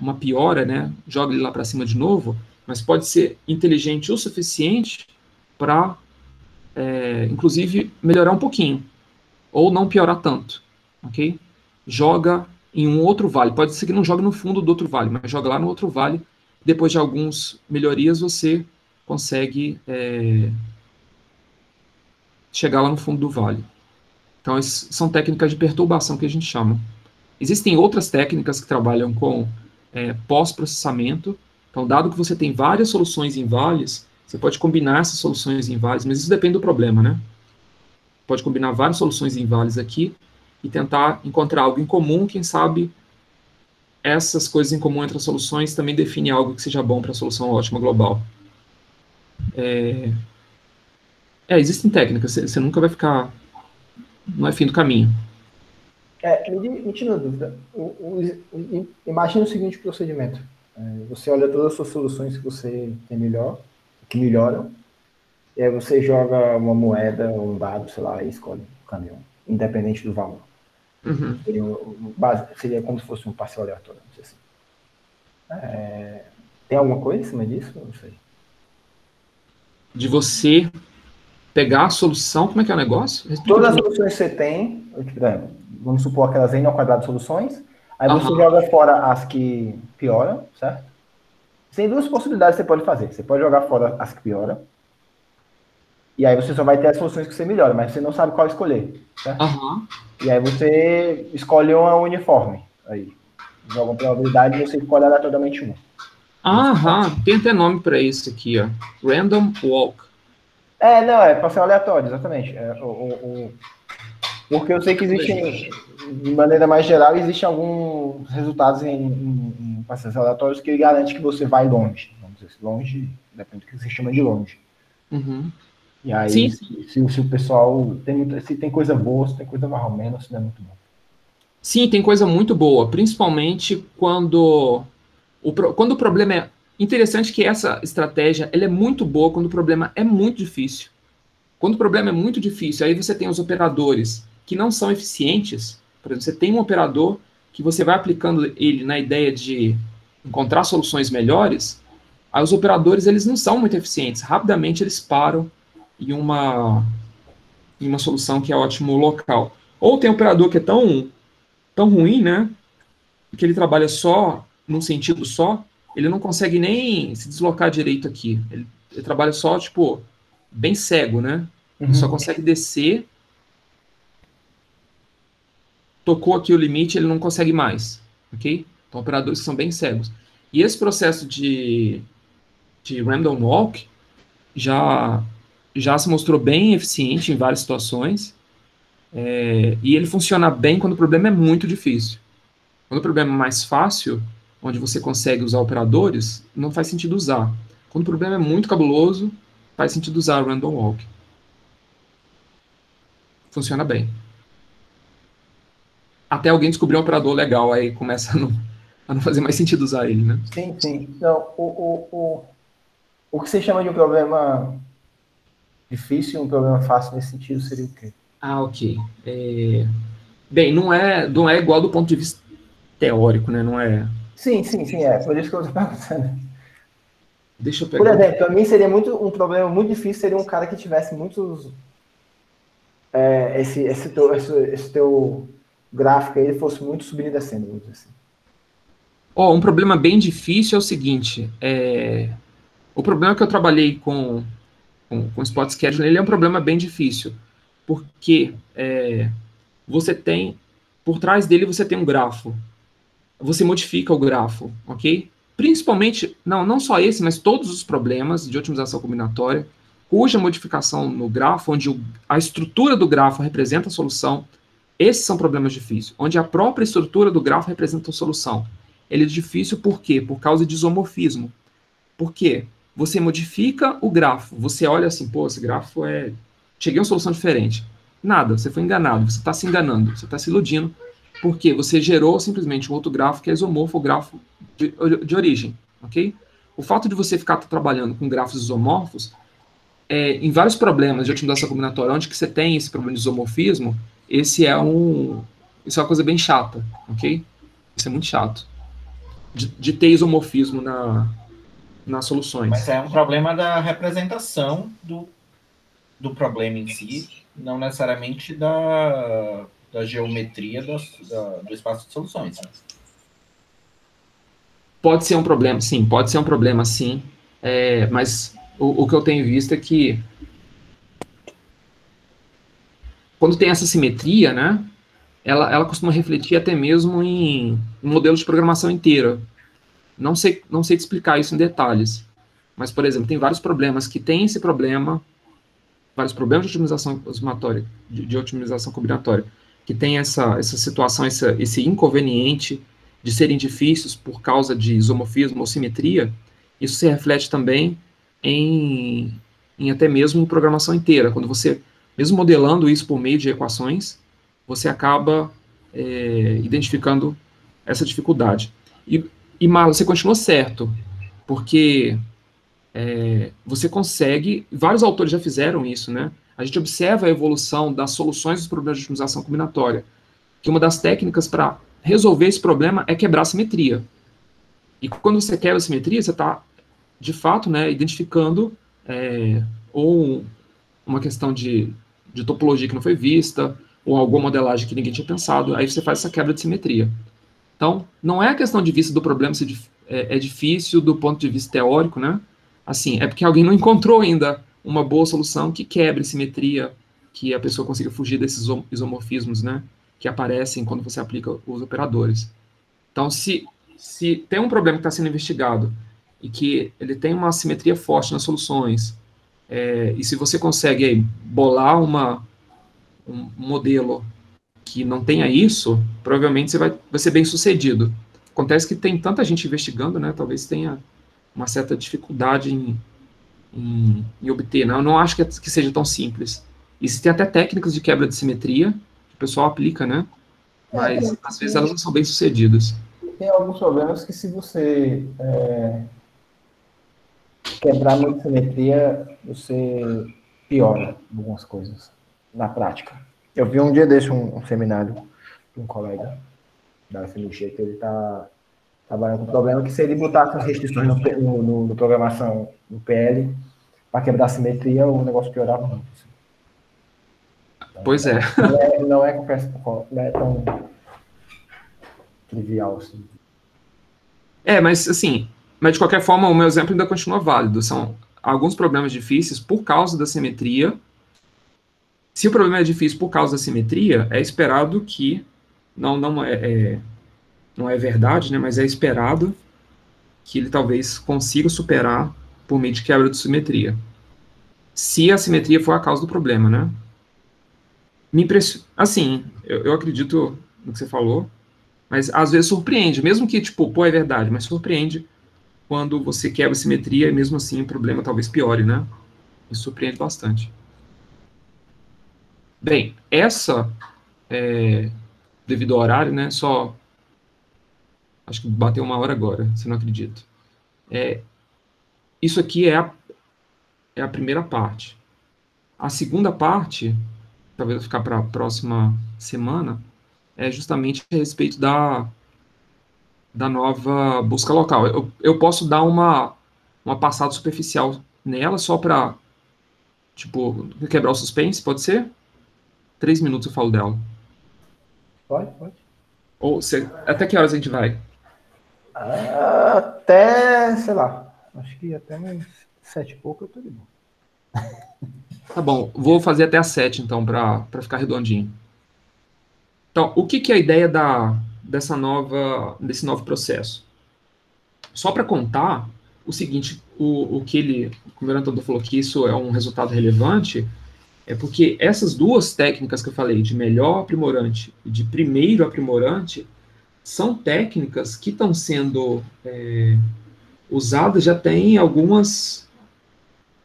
uma piora, né, joga ele lá para cima de novo, mas pode ser inteligente o suficiente para, é, inclusive, melhorar um pouquinho, ou não piorar tanto, ok? Joga em um outro vale. Pode ser que não jogue no fundo do outro vale, mas joga lá no outro vale. Depois de algumas melhorias, você consegue é, chegar lá no fundo do vale. Então, são técnicas de perturbação que a gente chama. Existem outras técnicas que trabalham com é, pós-processamento. Então, dado que você tem várias soluções em vales, você pode combinar essas soluções em vales, mas isso depende do problema, né? pode combinar várias soluções em vales aqui e tentar encontrar algo em comum, quem sabe essas coisas em comum entre as soluções também definem algo que seja bom para a solução ótima global. É, é existem técnicas, você nunca vai ficar, não é fim do caminho. É, me, me tira uma dúvida. O, o, o, imagina o seguinte procedimento. É, você olha todas as suas soluções que você tem melhor, que melhoram, e aí você joga uma moeda ou um dado, sei lá, e escolhe o caminhão, independente do valor. Uhum. Seria, base, seria como se fosse um parcial aleatório, não sei assim. É, tem alguma coisa em cima disso? Não sei. De você pegar a solução, como é que é o negócio? Todas as soluções que você tem, vamos supor aquelas N ao quadrado soluções, aí você uhum. joga fora as que pioram, certo? Tem duas possibilidades que você pode fazer. Você pode jogar fora as que pioram, e aí você só vai ter as soluções que você melhora, mas você não sabe qual escolher. Certo? Uhum. E aí você escolhe uma uniforme. Aí. Joga uma probabilidade e você escolhe aleatoriamente uma. Aham, tem até nome para isso aqui, ó. Random Walk. É, não, é para ser aleatório, exatamente. É, o, o, porque eu sei que existem, de maneira mais geral, existem alguns resultados em, em, em passos aleatórios que garante que você vai longe. Vamos dizer, longe, depende do que você chama de longe. Uhum. E aí, sim, sim. Se, se, o pessoal tem se tem coisa boa, se tem coisa mais ou menos, se não é muito bom. Sim, tem coisa muito boa, principalmente quando o, quando o problema é interessante que essa estratégia ela é muito boa quando o problema é muito difícil. Quando o problema é muito difícil, aí você tem os operadores que não são eficientes. Por exemplo, você tem um operador que você vai aplicando ele na ideia de encontrar soluções melhores, aí os operadores eles não são muito eficientes. Rapidamente eles param e uma, e uma solução que é ótimo local. Ou tem um operador que é tão, tão ruim, né, que ele trabalha só num sentido só, ele não consegue nem se deslocar direito aqui. Ele, ele trabalha só, tipo, bem cego, né? Ele só uhum. consegue descer. Tocou aqui o limite, ele não consegue mais, ok? Então, operadores que são bem cegos. E esse processo de, de random walk já já se mostrou bem eficiente em várias situações. É, e ele funciona bem quando o problema é muito difícil. Quando o problema é mais fácil, onde você consegue usar operadores, não faz sentido usar. Quando o problema é muito cabuloso, faz sentido usar random walk. Funciona bem. Até alguém descobrir um operador legal, aí começa a não, a não fazer mais sentido usar ele, né? Sim, sim. Então, o, o, o, o que você chama de um problema difícil e um problema fácil nesse sentido seria o quê? Ah, ok. É... Bem, não é, não é igual do ponto de vista teórico, né? Não é. Sim, sim, sim, é. Por isso que eu estou perguntando. Deixa eu pegar. Por exemplo, para mim seria muito um problema muito difícil seria um cara que tivesse muitos é, esse, esse, teu, esse, esse teu gráfico aí fosse muito subindo e descendo, vamos dizer assim. Oh, um problema bem difícil é o seguinte, é... o problema que eu trabalhei com com, com Spot Scheduling, ele é um problema bem difícil, porque é, você tem, por trás dele você tem um grafo, você modifica o grafo, ok? Principalmente, não, não só esse, mas todos os problemas de otimização combinatória, cuja modificação no grafo, onde o, a estrutura do grafo representa a solução, esses são problemas difíceis, onde a própria estrutura do grafo representa a solução. Ele é difícil por quê? Por causa de isomorfismo. Por quê? você modifica o grafo. Você olha assim, pô, esse grafo é. Cheguei a uma solução diferente. Nada, você foi enganado, você está se enganando, você está se iludindo, porque você gerou simplesmente um outro grafo que é isomorfo, o grafo de, de origem, ok? O fato de você ficar trabalhando com grafos isomorfos, é, em vários problemas de otimização combinatória, onde que você tem esse problema de isomorfismo, esse é um, isso é uma coisa bem chata, ok? Isso é muito chato. De, de ter isomorfismo na, nas soluções. Mas é um problema da representação do, do problema em si, não necessariamente da, da geometria da, da, do espaço de soluções. Né? Pode ser um problema, sim, pode ser um problema, sim. É, mas o, o que eu tenho visto é que quando tem essa simetria, né, ela, ela costuma refletir até mesmo em, em modelo de programação inteira. Não sei, não sei te explicar isso em detalhes. Mas, por exemplo, tem vários problemas que têm esse problema vários problemas de otimização somatória, de, de otimização combinatória, que tem essa, essa situação, essa, esse inconveniente de serem difíceis por causa de isomorfismo ou simetria, isso se reflete também em, em até mesmo em programação inteira. Quando você, mesmo modelando isso por meio de equações, você acaba é, identificando essa dificuldade. E, e Marlon, você continua certo, porque é, você consegue, vários autores já fizeram isso, né? A gente observa a evolução das soluções dos problemas de otimização combinatória, que uma das técnicas para resolver esse problema é quebrar a simetria. E quando você quebra a simetria, você está, de fato, né, identificando é, ou uma questão de, de topologia que não foi vista, ou alguma modelagem que ninguém tinha pensado, aí você faz essa quebra de simetria. Então, não é a questão de vista do problema se é, é difícil do ponto de vista teórico, né? Assim, é porque alguém não encontrou ainda uma boa solução que quebre simetria, que a pessoa consiga fugir desses isomorfismos, né? Que aparecem quando você aplica os operadores. Então, se, se tem um problema que está sendo investigado e que ele tem uma simetria forte nas soluções, é, e se você consegue aí, bolar uma, um modelo que não tenha isso, provavelmente você vai, vai ser bem sucedido. Acontece que tem tanta gente investigando, né? Talvez tenha uma certa dificuldade em, em, em obter. Né? Eu não acho que, que seja tão simples. Existem até técnicas de quebra de simetria que o pessoal aplica, né? Mas às vezes elas não são bem sucedidas. Tem alguns problemas que se você é, quebrar muito simetria, você piora algumas coisas na prática. Eu vi um dia desse um, um seminário de um colega da FMG que ele está trabalhando com um problema que seria botar essas restrições no, no, no, no programação no PL para quebrar a simetria, o negócio piorava muito. Então, pois é. Não é, não é, não é tão trivial assim. É, mas assim, mas de qualquer forma, o meu exemplo ainda continua válido. São alguns problemas difíceis por causa da simetria se o problema é difícil por causa da simetria, é esperado que não não é, é, não é verdade, né, mas é esperado que ele talvez consiga superar por meio de quebra de simetria. Se a simetria for a causa do problema, né? Me impressiona, assim, eu, eu acredito no que você falou, mas às vezes surpreende, mesmo que tipo, pô, é verdade, mas surpreende quando você quebra a simetria mesmo assim o problema talvez piore, né? Isso surpreende bastante. Bem, essa, é, devido ao horário, né, só, acho que bateu uma hora agora, se não acredito. É, isso aqui é a, é a primeira parte. A segunda parte, talvez ficar para a próxima semana, é justamente a respeito da, da nova busca local. Eu, eu posso dar uma, uma passada superficial nela só para, tipo, quebrar o suspense, pode ser? Três minutos eu falo dela. Pode, pode. Ou você, até que horas a gente vai? Até, sei lá, acho que até mais sete e pouco eu tô de bom. Tá bom, vou fazer até as sete então, para ficar redondinho. Então, o que, que é a ideia da, dessa nova, desse novo processo? Só para contar o seguinte, o, o que ele, o meu orientador falou que isso é um resultado relevante, é porque essas duas técnicas que eu falei, de melhor aprimorante e de primeiro aprimorante, são técnicas que estão sendo é, usadas já tem algumas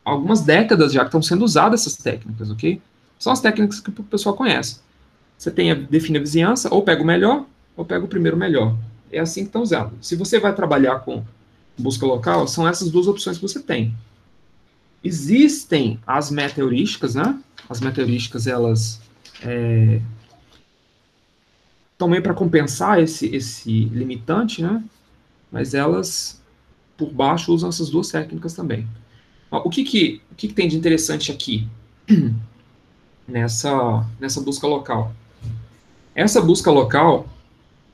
algumas décadas já que estão sendo usadas essas técnicas, ok? São as técnicas que o pessoal conhece. Você tem a, define a vizinhança, ou pega o melhor, ou pega o primeiro melhor. É assim que estão usados. Se você vai trabalhar com busca local, são essas duas opções que você tem. Existem as meteorísticas, né? As meteorísticas, elas é, meio para compensar esse, esse limitante, né? Mas elas, por baixo, usam essas duas técnicas também. O que que, o que, que tem de interessante aqui nessa, nessa busca local? Essa busca local,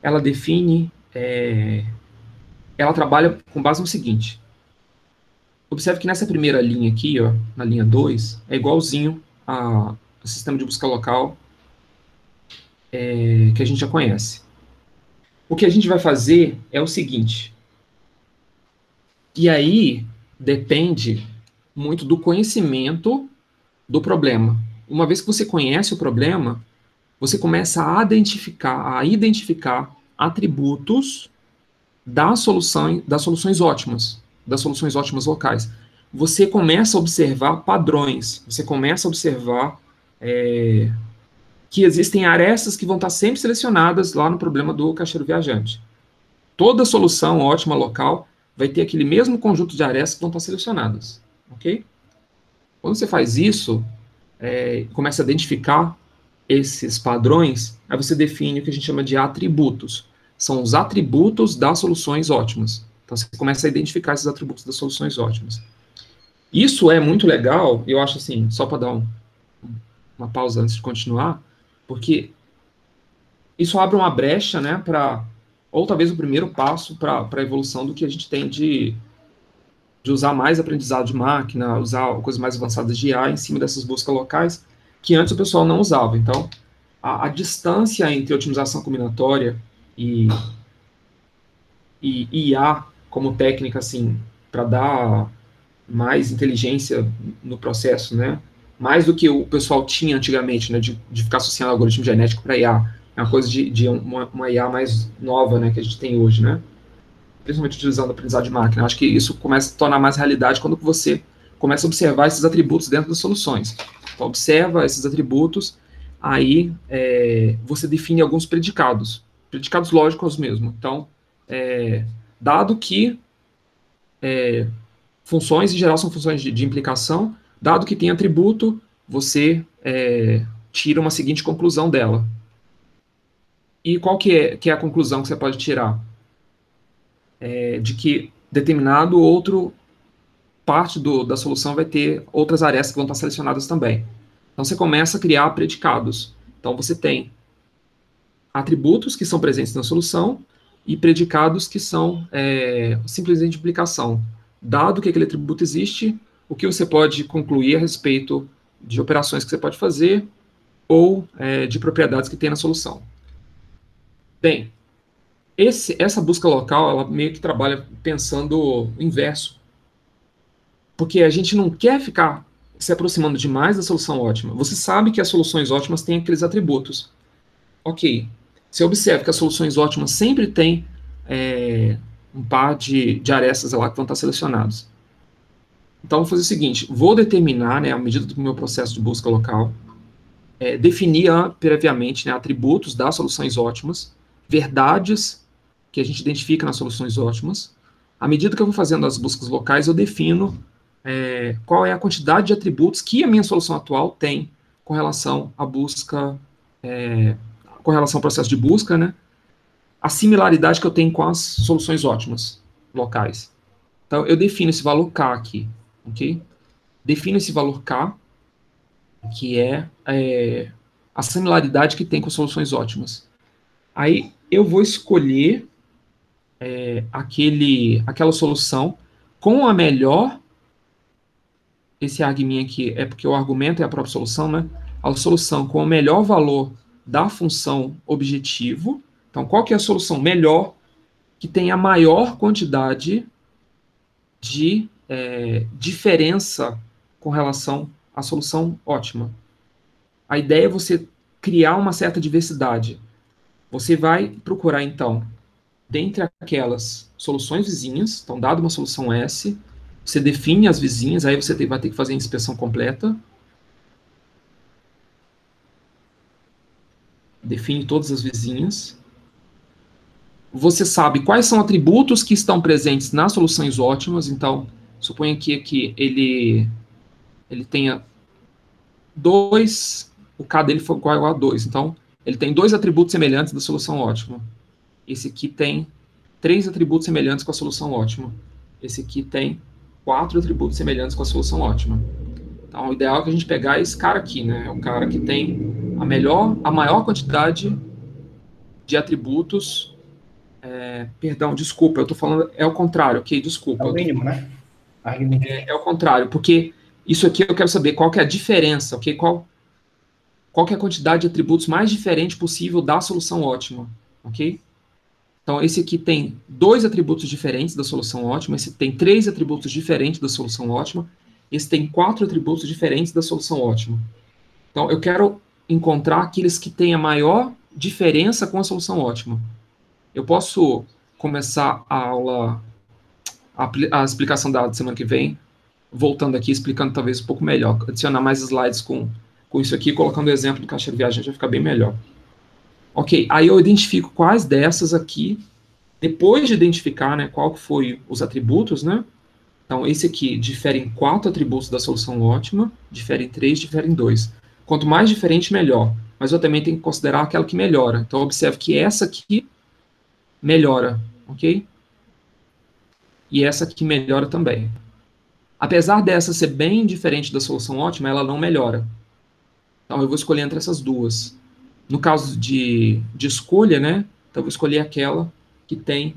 ela define, é, ela trabalha com base no seguinte, Observe que nessa primeira linha aqui, ó, na linha 2, é igualzinho ao sistema de busca local é, que a gente já conhece. O que a gente vai fazer é o seguinte. E aí depende muito do conhecimento do problema. Uma vez que você conhece o problema, você começa a identificar, a identificar atributos das soluções, das soluções ótimas, das soluções ótimas locais. Você começa a observar padrões, você começa a observar é, que existem arestas que vão estar sempre selecionadas lá no problema do caixeiro viajante. Toda solução ótima local vai ter aquele mesmo conjunto de arestas que vão estar selecionadas, ok? Quando você faz isso, é, começa a identificar esses padrões, aí você define o que a gente chama de atributos. São os atributos das soluções ótimas. Então você começa a identificar esses atributos das soluções ótimas. Isso é muito legal, eu acho assim, só para dar um, uma pausa antes de continuar, porque isso abre uma brecha, né, para ou talvez o primeiro passo para a evolução do que a gente tem de, de usar mais aprendizado de máquina, usar coisas mais avançadas de IA em cima dessas buscas locais, que antes o pessoal não usava. Então, a, a distância entre otimização combinatória e, e IA como técnica, assim, para dar mais inteligência no processo, né? Mais do que o pessoal tinha antigamente, né? De, de ficar associando algoritmo genético para IA. É uma coisa de, de uma, uma, IA mais nova, né? Que a gente tem hoje, né? Principalmente utilizando aprendizado de máquina. Acho que isso começa a tornar mais realidade quando você começa a observar esses atributos dentro das soluções. Então, observa esses atributos, aí é, você define alguns predicados. Predicados lógicos mesmo. Então, é, dado que é, funções, em geral, são funções de, de, implicação. Dado que tem atributo, você é, tira uma seguinte conclusão dela. E qual que é, que é a conclusão que você pode tirar? É, de que determinado outro parte do, da solução vai ter outras arestas que vão estar selecionadas também. Então, você começa a criar predicados. Então, você tem atributos que são presentes na solução e predicados que são é, simplesmente implicação dado que aquele atributo existe, o que você pode concluir a respeito de operações que você pode fazer ou é, de propriedades que tem na solução. Bem, esse, essa busca local, ela meio que trabalha pensando o inverso. Porque a gente não quer ficar se aproximando demais da solução ótima. Você sabe que as soluções ótimas têm aqueles atributos. Ok. Você observa que as soluções ótimas sempre têm é, um par de, de arestas lá que vão estar selecionados. Então, vou fazer o seguinte, vou determinar, né, à medida do meu processo de busca local, é, definir previamente né, atributos das soluções ótimas, verdades que a gente identifica nas soluções ótimas. À medida que eu vou fazendo as buscas locais, eu defino é, qual é a quantidade de atributos que a minha solução atual tem com relação à busca, é, com relação ao processo de busca, né, a similaridade que eu tenho com as soluções ótimas locais. Então, eu defino esse valor K aqui, ok? Defino esse valor K, que é, é a similaridade que tem com soluções ótimas. Aí, eu vou escolher é, aquele, aquela solução com a melhor, esse argumento aqui é porque o argumento é a própria solução, né? A solução com o melhor valor da função objetivo, então, qual que é a solução melhor que tem a maior quantidade de é, diferença com relação à solução ótima? A ideia é você criar uma certa diversidade. Você vai procurar, então, dentre aquelas soluções vizinhas, então, dado uma solução S, você define as vizinhas, aí você vai ter que fazer a inspeção completa. Define todas as vizinhas você sabe quais são atributos que estão presentes nas soluções ótimas. Então, suponha aqui que ele, ele tenha dois, o K dele for igual a 2. Então, ele tem dois atributos semelhantes da solução ótima. Esse aqui tem três atributos semelhantes com a solução ótima. Esse aqui tem quatro atributos semelhantes com a solução ótima. Então, o ideal é que a gente pegar esse cara aqui, né? É o cara que tem a melhor, a maior quantidade de atributos é, perdão, desculpa, eu estou falando. É o contrário, ok? Desculpa. É o mínimo, né? É, é, o contrário, porque isso aqui eu quero saber qual que é a diferença, ok? Qual, qual que é a quantidade de atributos mais diferente possível da solução ótima, ok? Então, esse aqui tem dois atributos diferentes da solução ótima, esse tem três atributos diferentes da solução ótima, esse tem quatro atributos diferentes da solução ótima. Então, eu quero encontrar aqueles que têm a maior diferença com a solução ótima. Eu posso começar a aula, a, a explicação da semana que vem, voltando aqui, explicando talvez um pouco melhor, adicionar mais slides com, com isso aqui, colocando o exemplo do caixa de viagem, já fica bem melhor. Ok, aí eu identifico quais dessas aqui, depois de identificar né, qual foi os atributos, né? Então, esse aqui difere em quatro atributos da solução ótima, difere em três, difere em dois. Quanto mais diferente, melhor. Mas eu também tenho que considerar aquela que melhora. Então, observe que essa aqui melhora, ok? E essa aqui melhora também. Apesar dessa ser bem diferente da solução ótima, ela não melhora. Então, eu vou escolher entre essas duas. No caso de, de escolha, né? Então, eu vou escolher aquela que tem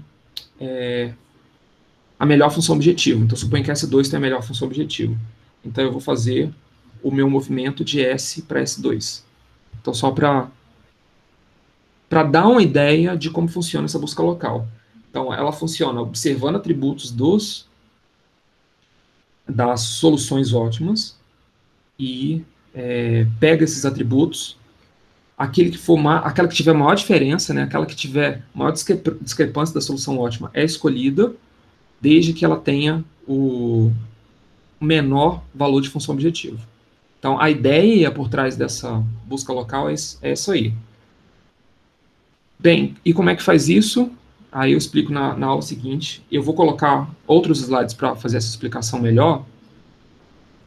é, a melhor função objetivo. Então, suponho que S2 tem a melhor função objetivo. Então, eu vou fazer o meu movimento de S para S2. Então, só para para dar uma ideia de como funciona essa busca local. Então, ela funciona observando atributos dos das soluções ótimas e é, pega esses atributos, aquele que for aquela que tiver maior diferença, né, aquela que tiver maior discrepância da solução ótima é escolhida, desde que ela tenha o menor valor de função objetivo. Então, a ideia por trás dessa busca local é, é isso aí. Bem, e como é que faz isso? Aí eu explico na, na aula seguinte. Eu vou colocar outros slides para fazer essa explicação melhor,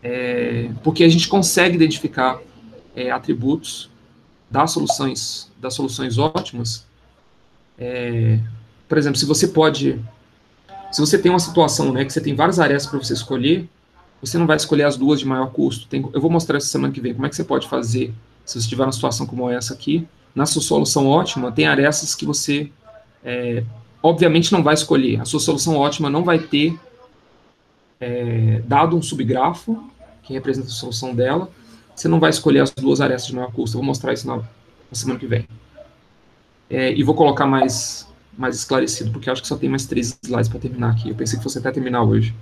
é, porque a gente consegue identificar é, atributos das soluções, das soluções ótimas. É, por exemplo, se você pode, se você tem uma situação, né, que você tem várias arestas para você escolher, você não vai escolher as duas de maior custo. Tem, eu vou mostrar essa semana que vem como é que você pode fazer se você tiver uma situação como essa aqui. Na sua solução ótima, tem arestas que você é, obviamente não vai escolher. A sua solução ótima não vai ter é, dado um subgrafo que representa a solução dela. Você não vai escolher as duas arestas de maior custo. Eu vou mostrar isso na, na semana que vem. É, e vou colocar mais, mais esclarecido, porque acho que só tem mais três slides para terminar aqui. Eu pensei que fosse até terminar hoje.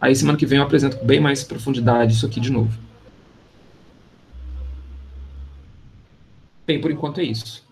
Aí semana que vem eu apresento com bem mais profundidade isso aqui de novo. Bem, por enquanto é isso.